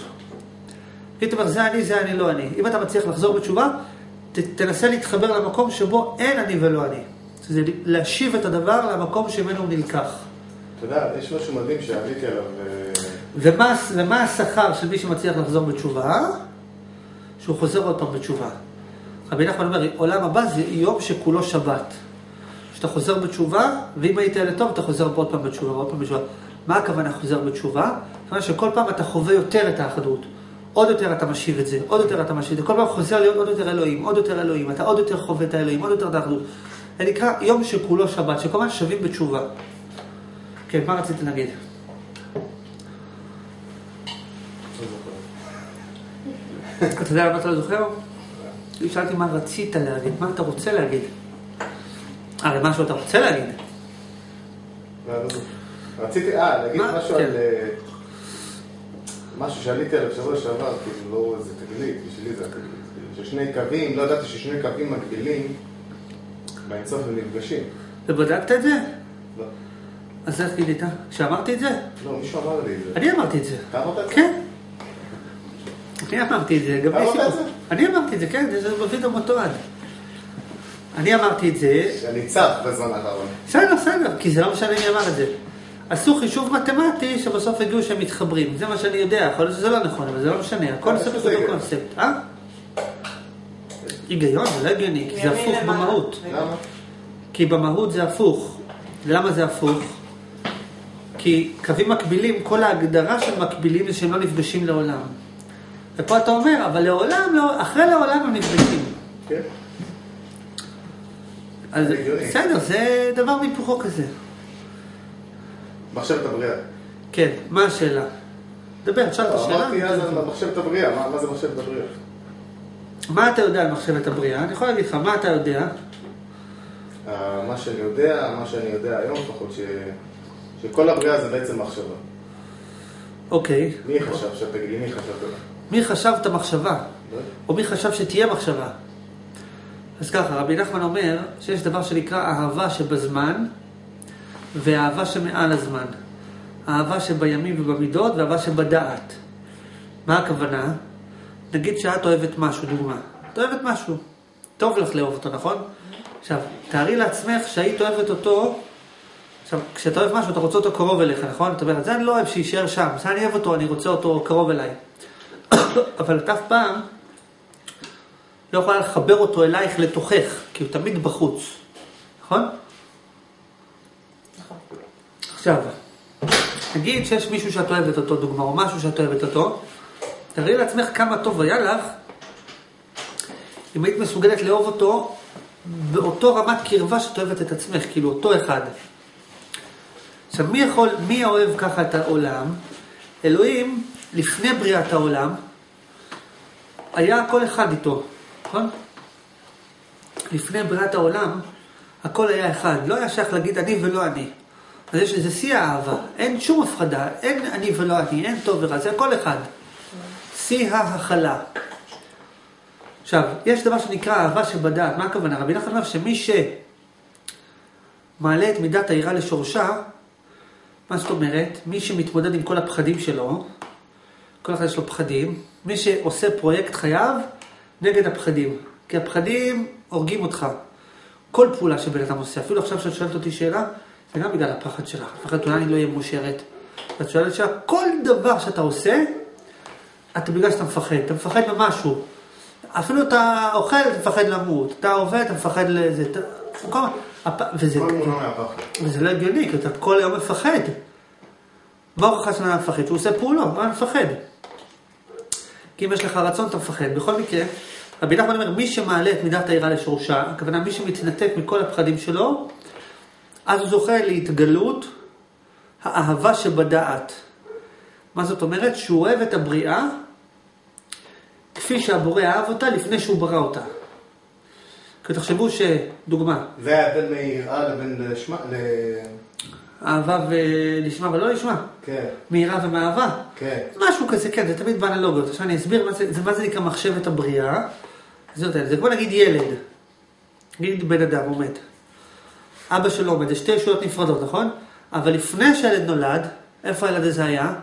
היית אומר, זה אני, זה אני, לא אני. אם אתה מצליח לחזור בתשובה, ת, תנסה להתחבר למקום שבו אין אני ולא אני. זה להשיב את הדבר למקום שממנו הוא נלקח. אתה יודע, יש משהו מדהים שעליתי עליו, אה, ומה, ומה השכר של מי שמצליח לחזור בתשובה? שהוא חוזר עוד פעם בתשובה. רבי נחמן אומר, עולם הבא זה יום שכולו שבת. שאתה חוזר בתשובה, ואם היית ילד טוב, אתה חוזר עוד פעם בתשובה, עוד פעם בתשובה. מה הכוונה חוזר בתשובה? הכוונה שכל פעם אתה חווה יותר את האחדות. עוד יותר אתה משיב את זה, עוד יותר אתה משיב את זה. כל פעם חוזר להיות עוד יותר אלוהים, עוד יותר אלוהים. אתה עוד יותר חווה את האלוהים, עוד יותר את האחדות. זה נקרא יום שכולו שבת, שכל הזמן שווים בתשובה. כן, מה רציתי להגיד? לא. אתה יודע למה אתה לא זוכר? שאלתי מה רצית להגיד, מה אתה רוצה להגיד. הרי משהו אתה רוצה להגיד. לא, לא זוכר. רציתי, אה, להגיד? משהו כן. על... אה, משהו שעליתי עליו שבוע שעבר, כאילו לא איזה תגלית, בשבילי זה התגלית. כאילו, ששני קווים, לא ידעתי ששני קווים מקבילים באינסוף הם נפגשים. ובדקת את זה? לא, אז איך גילית? כשאמרתי את זה? לא, מישהו אמר לי את זה. אני אמרתי את זה. אתה אמרת את זה? כן. אני אמרתי את זה, אתה אמרת את. זה? אני אמרתי את זה, כן, זה בווידאו מתועד. אני אמרתי את זה, שאני צף בזמן האחרון. בסדר, בסדר, כי זה לא משנה מי אמר את זה. עשו חישוב מתמטי שבסוף הגיעו שהם מתחברים. זה מה שאני יודע, יכול להיות שזה לא נכון, אבל זה לא משנה. לזה אותו היגיון. קונספט. אה? היגיון, זה לא הגיוני, כי זה הפוך. במהות. למה? כי במהות זה הפוך. למה זה הפוך? כי קווים מקבילים, כל ההגדרה של מקבילים זה שהם לא נפגשים לעולם. ופה אתה אומר, אבל לעולם, לא, אחרי לעולם הם נפגשים. כן. אז. בסדר, זה דבר והיפוכו כזה. מחשבת הבריאה. כן, מה השאלה? דבר, תשאל את לא, השאלה. אמרתי אז על מחשבת הבריאה, מה- מה זה מחשבת הבריאה? מה אתה יודע על מחשבת הבריאה? אני יכול להגיד לך, מה אתה יודע? אה, מה שאני יודע, מה שאני יודע היום לפחות, ש... שכל הבריאה זה בעצם מחשבה. אוקיי. מי חשב, עכשיו תגיד לי, מי חשב ככה? מי חשב את המחשבה? לא. או מי חשב שתהיה מחשבה? אז ככה, רבי נחמן אומר שיש דבר שנקרא אהבה שבזמן ואהבה שמעל הזמן. אהבה שבימים ובמידות ואהבה שבדעת. מה הכוונה? נגיד שאת אוהבת משהו, דוגמה. את אוהבת משהו, טוב לך לאהוב אותו, נכון? עכשיו, תארי לעצמך שהיית אוהבת אותו, עכשיו, כשאתה אוהב משהו, אתה רוצה אותו קרוב אליך, נכון? אתה אומר, זה אני לא אוהב שיישאר שם, זה אני אוהב אותו, אני רוצה אותו קרוב אליי. אבל את אף פעם לא יכולה לחבר אותו אלייך לתוכך, כי הוא תמיד בחוץ, נכון? נכון. עכשיו, נגיד שיש מישהו שאת אוהבת אותו, דוגמה, או משהו שאת אוהבת אותו, תראי לעצמך כמה טוב היה לך אם היית מסוגלת לאהוב אותו באותו רמת קרבה שאת אוהבת את עצמך, כאילו אותו אחד. עכשיו, מי יכול, מי אוהב ככה את העולם? אלוהים, לפני בריאת העולם, היה הכל אחד איתו, נכון? לפני בריאת העולם, הכל היה אחד. לא היה שייך להגיד אני ולא אני. אז יש לזה שיא האהבה. אין שום הפרדה, אין אני ולא אני, אין טוב ורע, זה הכל אחד. שיא ההכלה. עכשיו, יש דבר שנקרא אהבה שבדעת. מה הכוונה? רבי נחמן אומר שמי שמעלה את מידת היראה לשורשה, מה זאת אומרת? מי שמתמודד עם כל הפחדים שלו, כל אחד יש לו פחדים, מי שעושה פרויקט חייו נגד הפחדים. כי הפחדים הורגים אותך. כל פעולה שבן אדם עושה, אפילו עכשיו שאת שואלת אותי שאלה, זה גם בגלל הפחד שלך. מפחד אולי אני לא אהיה מאושרת. ואת שואלת שאלה, כל דבר שאתה עושה, אתה בגלל שאתה מפחד. אתה מפחד ממשהו. אפילו אתה אוכל, אתה מפחד למות. אתה עובד, אתה מפחד לזה. אתה... וזה... מהפחד. וזה לא הגיוני, כי אתה כל היום מפחד. מה ההוכחה שבן אדם מפחד? שהוא עושה פעולות, מה מפחד? כי אם יש לך רצון, אתה מפחד. בכל מקרה, רבי נחמן אומר, מי שמעלה את מידת היראה לשורשה, הכוונה מי שמתנתק מכל הפחדים שלו, אז הוא זוכה להתגלות האהבה שבדעת. מה זאת אומרת? שהוא אוהב את הבריאה כפי שהבורא אהב אותה לפני שהוא ברא אותה. כי תחשבו שדוגמה, זה היה בין מיראה לבין לשמה, ל... אהבה ולשמה ולא לשמה, כן, מהירה ומאהבה. כן. משהו כזה, כן, זה תמיד באנלוגיות. עכשיו אני אסביר מה זה, זה, מה זה נקרא מחשבת הבריאה. זה, יותר, זה כמו נגיד ילד. נגיד בן אדם עומד. אבא שלו עומד, זה שתי ישויות נפרדות, נכון? אבל לפני שהילד נולד, איפה הילד הזה היה?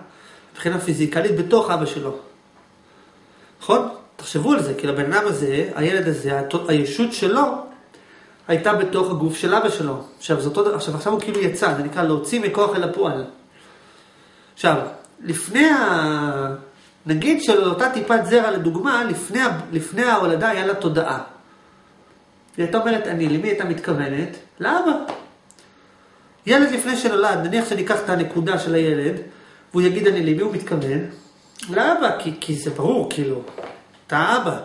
מבחינה פיזיקלית, בתוך אבא שלו. נכון? תחשבו על זה, כי לבן אדם הזה, הילד הזה, הישות שלו, הייתה בתוך הגוף של אבא שלו. עכשיו, דבר- עכשיו, עכשיו הוא כאילו יצא, זה נקרא להוציא מכוח אל הפועל. עכשיו, לפני ה... נגיד שלאותה טיפת זרע, לדוגמה, לפני, לפני ההולדה היה לה תודעה. היא הייתה אומרת אני, למי הייתה מתכוונת? לאבא. ילד לפני שנולד, נניח שניקח את הנקודה של הילד, והוא יגיד אני, למי הוא מתכוון? לאבא, כי, כי זה ברור, כאילו, אתה אבא.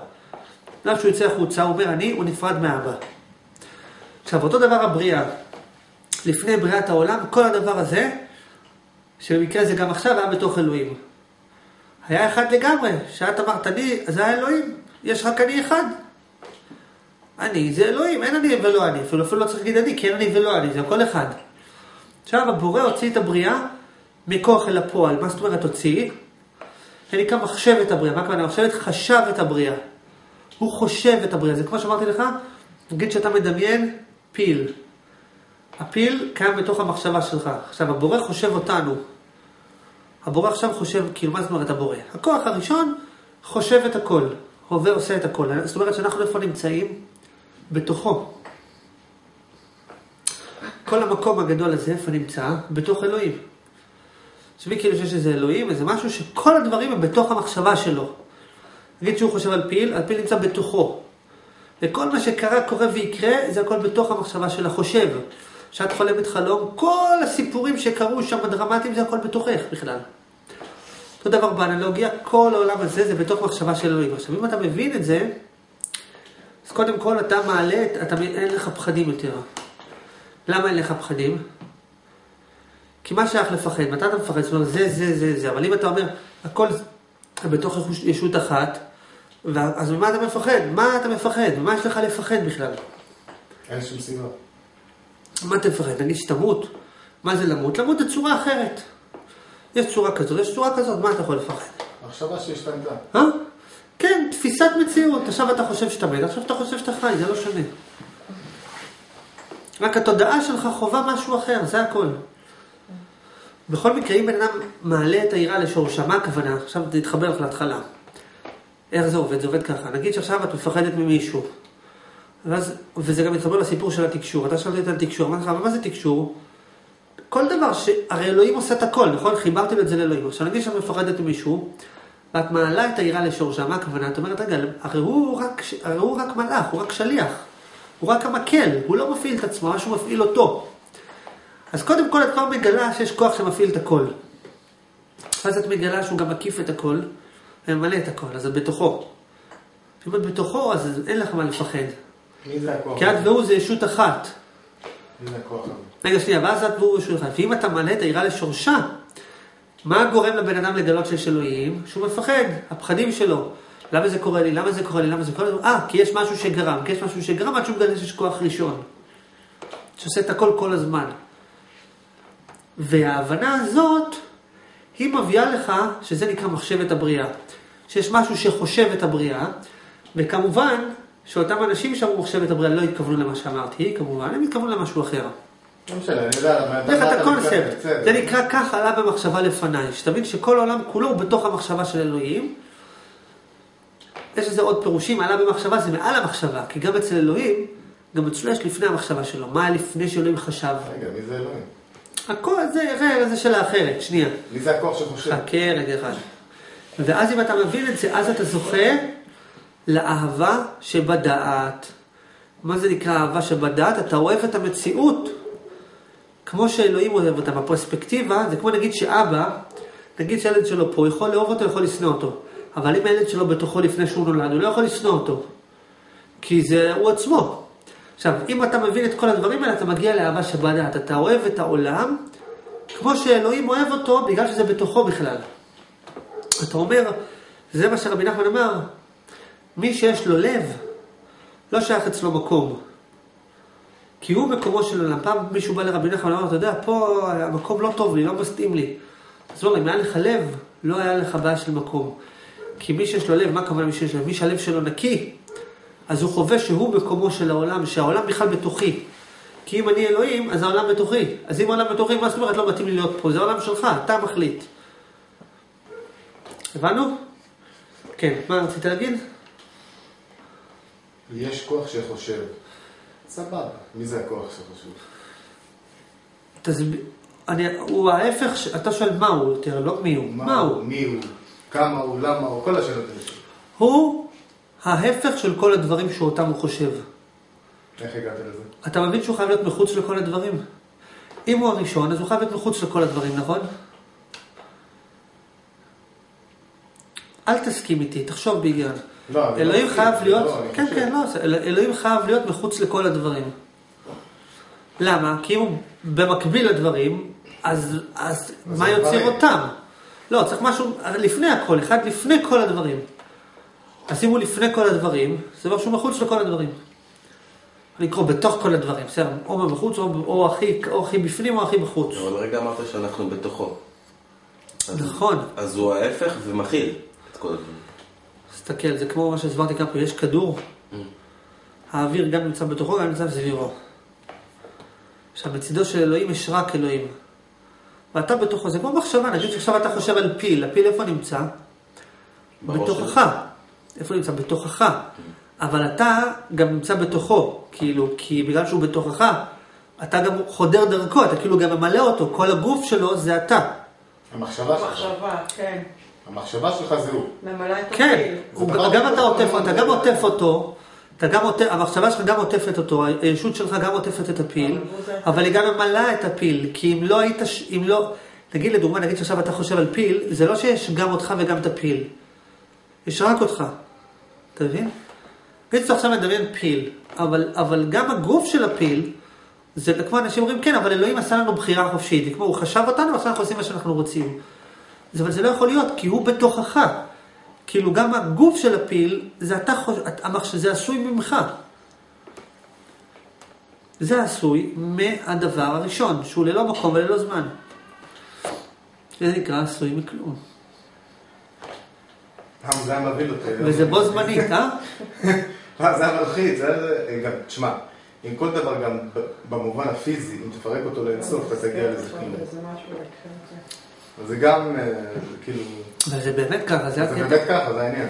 למה שהוא יוצא החוצה, הוא אומר אני, הוא נפרד מאבא. עכשיו, אותו דבר הבריאה. לפני בריאת העולם, כל הדבר הזה, שבמקרה זה גם עכשיו היה בתוך אלוהים. היה אחד לגמרי, שאת אמרת אני, זה היה אלוהים, יש רק אני אחד. אני זה אלוהים, אין אני ולא אני, אפילו אפילו לא צריך להגיד אני, כי אין אני ולא אני, זה הכל אחד. עכשיו הבורא הוציא את הבריאה מכוח אל הפועל, מה זאת אומרת הוציא? זה נקרא מחשב את הבריאה, מה הכוונה? מחשבת חשב את הבריאה. הוא חושב את הבריאה, זה כמו שאמרתי לך, נגיד שאתה מדמיין פיל. הפיל קיים בתוך המחשבה שלך. עכשיו, הבורא חושב אותנו. הבורא עכשיו חושב, כאילו, מה זאת אומרת הבורא? הכוח הראשון חושב את הכל, הווה עושה את הכל. זאת אומרת שאנחנו איפה נמצאים? בתוכו. כל המקום הגדול הזה, איפה נמצא? בתוך אלוהים. תחשבי כאילו שיש איזה אלוהים, איזה משהו שכל הדברים הם בתוך המחשבה שלו. נגיד שהוא חושב על פיל, הפיל נמצא בתוכו. וכל מה שקרה, קורה ויקרה, זה הכל בתוך המחשבה של החושב. כשאת חולמת חלום, כל הסיפורים שקרו שם הדרמטיים זה הכל בתוכך בכלל. אותו דבר באנלוגיה, כל העולם הזה זה בתוך מחשבה של אלוהים. עכשיו, אם אתה מבין את זה, אז קודם כל אתה מעלה, את- אתה, אין לך פחדים יותר. למה אין לך פחדים? כי מה שייך לפחד? מתי אתה מפחד? זאת אומרת, זה, זה, זה, זה. אבל אם אתה אומר, הכל בתוך יחוש- ישות אחת, אז ממה אתה מפחד? מה אתה מפחד? מה יש לך לפחד בכלל? אין שום סיבה. מה אתה מפחד? נגיד שתמות? מה זה למות? למות זה צורה אחרת. יש צורה כזאת, יש צורה כזאת, מה אתה יכול לפחד? המחשבה שהשתנתה. אה? כן, תפיסת מציאות. עכשיו אתה חושב שאתה מת, עכשיו אתה חושב שאתה חי, זה לא שונה. רק התודעה שלך חווה משהו אחר, זה הכל. בכל מקרה, אם בן אדם מעלה את היראה לשורשה, מה הכוונה? עכשיו תתחבר לך להתחלה. איך זה עובד? זה עובד ככה. נגיד שעכשיו את מפחדת ממישהו. ואז, וזה גם מתחבר לסיפור של התקשור. אתה שאלת על תקשור, אמרתי לך, אבל מה זה תקשור? כל דבר ש... הרי אלוהים עושה את הכל, נכון? חיברתם את זה לאלוהים. עכשיו נגיד שאת מפחדת ממישהו, ואת מעלה את היראה לשורשה, מה הכוונה? את אומרת, רגע, הרי הוא רק, הרי הוא רק מלאך, הוא רק שליח. הוא רק המקל, הוא לא מפעיל את עצמו, משהו מפעיל אותו. אז קודם כל את כבר מגלה שיש כוח שמפעיל את הכל. אז את מגלה שהוא גם מקיף את הכל, וממלא את הכל, אז את בתוכו. אם את בתוכו, אז אין לך מה לפחד. מי זה הכוח? כי את והוא זה ישות אחת. מי זה הכוח הזה? רגע, שנייה, ואז את והוא ישות אחת. ואם אתה מעלה את היראה לשורשה, מה גורם לבן אדם לגלות שיש אלוהים? שהוא מפחד, הפחדים שלו. למה זה קורה לי? למה זה קורה לי? למה זה קורה לי? אה, כי יש משהו שגרם. כי יש משהו שגרם עד שהוא מגלה שיש כוח ראשון. שעושה את הכל כל הזמן. וההבנה הזאת, היא מביאה לך, שזה נקרא מחשבת הבריאה. שיש משהו שחושב את הבריאה, וכמובן, שאותם אנשים שאמרו מחשבת הבריאה לא התכוונו למה שאמרתי, כמובן, הם התכוונו למשהו אחר. לא משנה, אני יודע לך את הקונספט. זה נקרא כך עלה במחשבה לפניי. שתבין שכל העולם כולו הוא בתוך המחשבה של אלוהים. יש לזה עוד פירושים, עלה במחשבה זה מעל המחשבה, כי גם אצל אלוהים, גם אצלו יש לפני המחשבה שלו. מה היה לפני שאלוהים חשב? רגע, מי זה אלוהים? הכל זה, רגע, זה שאלה אחרת, שנייה. מי זה הכוח שחושב? חכה רגע אחד. ואז אם אתה מבין את זה, אז אתה זוכה לאהבה שבדעת. מה זה נקרא אהבה שבדעת? אתה אוהב את המציאות כמו שאלוהים אוהב אותה. בפרספקטיבה, זה כמו נגיד שאבא, נגיד שהילד שלו פה, יכול לאהוב אותו, יכול לשנוא אותו. אבל אם הילד שלו בתוכו לפני שהוא נולד, הוא לא יכול לשנוא אותו. כי זה הוא עצמו. עכשיו, אם אתה מבין את כל הדברים האלה, אתה מגיע לאהבה שבדעת. אתה אוהב את העולם כמו שאלוהים אוהב אותו, בגלל שזה בתוכו בכלל. אתה אומר, זה מה שרבי נחמן אמר, מי שיש לו לב, לא שייך אצלו מקום. כי הוא מקומו של עולם. פעם מישהו בא לרבי נחמן ואמר, אתה יודע, פה המקום לא טוב לי, לא מסתים לי. אז הוא אומר, אם היה לך לב, לא היה לך בעיה של מקום. כי מי שיש לו לב, מה הכוונה מי שיש לו לב? מי שהלב שלו נקי, אז הוא חווה שהוא מקומו של העולם, שהעולם בכלל בתוכי. כי אם אני אלוהים, אז העולם בתוכי. אז אם העולם בתוכי, מה זאת אומרת לא מתאים לי להיות פה? זה העולם שלך, אתה מחליט. הבנו? כן, מה רצית להגיד? יש כוח שחושב. סבבה. מי זה הכוח שחושב? תסביר. אני, הוא ההפך, ש- אתה שואל מה הוא יותר, לא מי הוא. מה הוא? מי הוא? כמה הוא? למה הוא? כל השאלות האלה. הוא ההפך של כל הדברים שאותם הוא חושב. איך הגעת לזה? אתה מבין שהוא חייב להיות מחוץ לכל הדברים? אם הוא הראשון, אז הוא חייב להיות מחוץ לכל הדברים, נכון? אל תסכים איתי, תחשוב בהיגיון. לא, לא אלוהים מסכים, חייב להיות, לא, כן, חושב. כן, לא, אל- אלוהים חייב להיות מחוץ לכל הדברים. למה? כי אם הוא במקביל לדברים, אז, אז מה זה יוצר. אותם? לא, צריך משהו לפני הכל, אחד לפני כל הדברים. אז אם הוא לפני כל הדברים, זה אומר שהוא מחוץ לכל הדברים. אני אקרוא בתוך כל הדברים, בסדר, או מבחוץ, או, או, הכי, או הכי בפנים, או הכי בחוץ. אבל רגע אמרת שאנחנו בתוכו. אז- נכון. אז הוא ההפך ומכיל את כל הדברים. תסתכל, זה כמו מה שהסברתי כמה פעמים, יש כדור, האוויר גם נמצא בתוכו, גם נמצא סביבו. עכשיו, מצידו של אלוהים יש רק אלוהים. ואתה בתוכו, זה כמו מחשבה, נגיד שעכשיו אתה חושב על פיל, הפיל איפה נמצא? בתוכך. איפה נמצא? בתוכך. אבל אתה גם נמצא בתוכו, כאילו, כי בגלל שהוא בתוכך, אתה גם חודר דרכו, אתה כאילו גם ממלא אותו, כל הגוף שלו זה אתה. המחשבה שלך. מחשבה, כן. המחשבה שלך זה הוא. ממלא את כן, גם אתה מאוד עוטף, אתה גם. עוטף אותו, אתה גם עוטף, המחשבה שלך גם עוטפת אותו, הישות שלך גם עוטפת את הפיל, אבל היא גם ממלאה את הפיל, כי אם לא היית, אם לא, נגיד לדוגמה, נגיד שעכשיו אתה חושב על פיל, זה לא שיש גם אותך וגם את הפיל, יש רק אותך, אתה מבין? שאתה עכשיו מדמיין פיל, אבל, אבל גם הגוף של הפיל, זה כמו אנשים אומרים, כן, אבל אלוהים עשה לנו בחירה חופשית, זה כמו הוא חשב אותנו, ועכשיו אנחנו עושים מה שאנחנו רוצים. אבל זה לא יכול להיות, כי הוא בתוכך. כאילו גם הגוף של הפיל, זה אתה חושב, המחש- זה עשוי ממך. זה עשוי מהדבר הראשון, שהוא ללא מקום וללא זמן. זה נקרא עשוי מכלום. פעם זה היה מבהיל אותי. וזה בו זמנית, אה? מה, זה היה מלחיץ, זה היה... גם, תשמע, עם כל דבר גם במובן הפיזי, אם תפרק אותו לאינסוף, אתה תגיע לזה כלום. זה משהו לקחת. אז זה גם, אה, כאילו, אבל זה באמת ככה, זה. באמת ככה, זה העניין.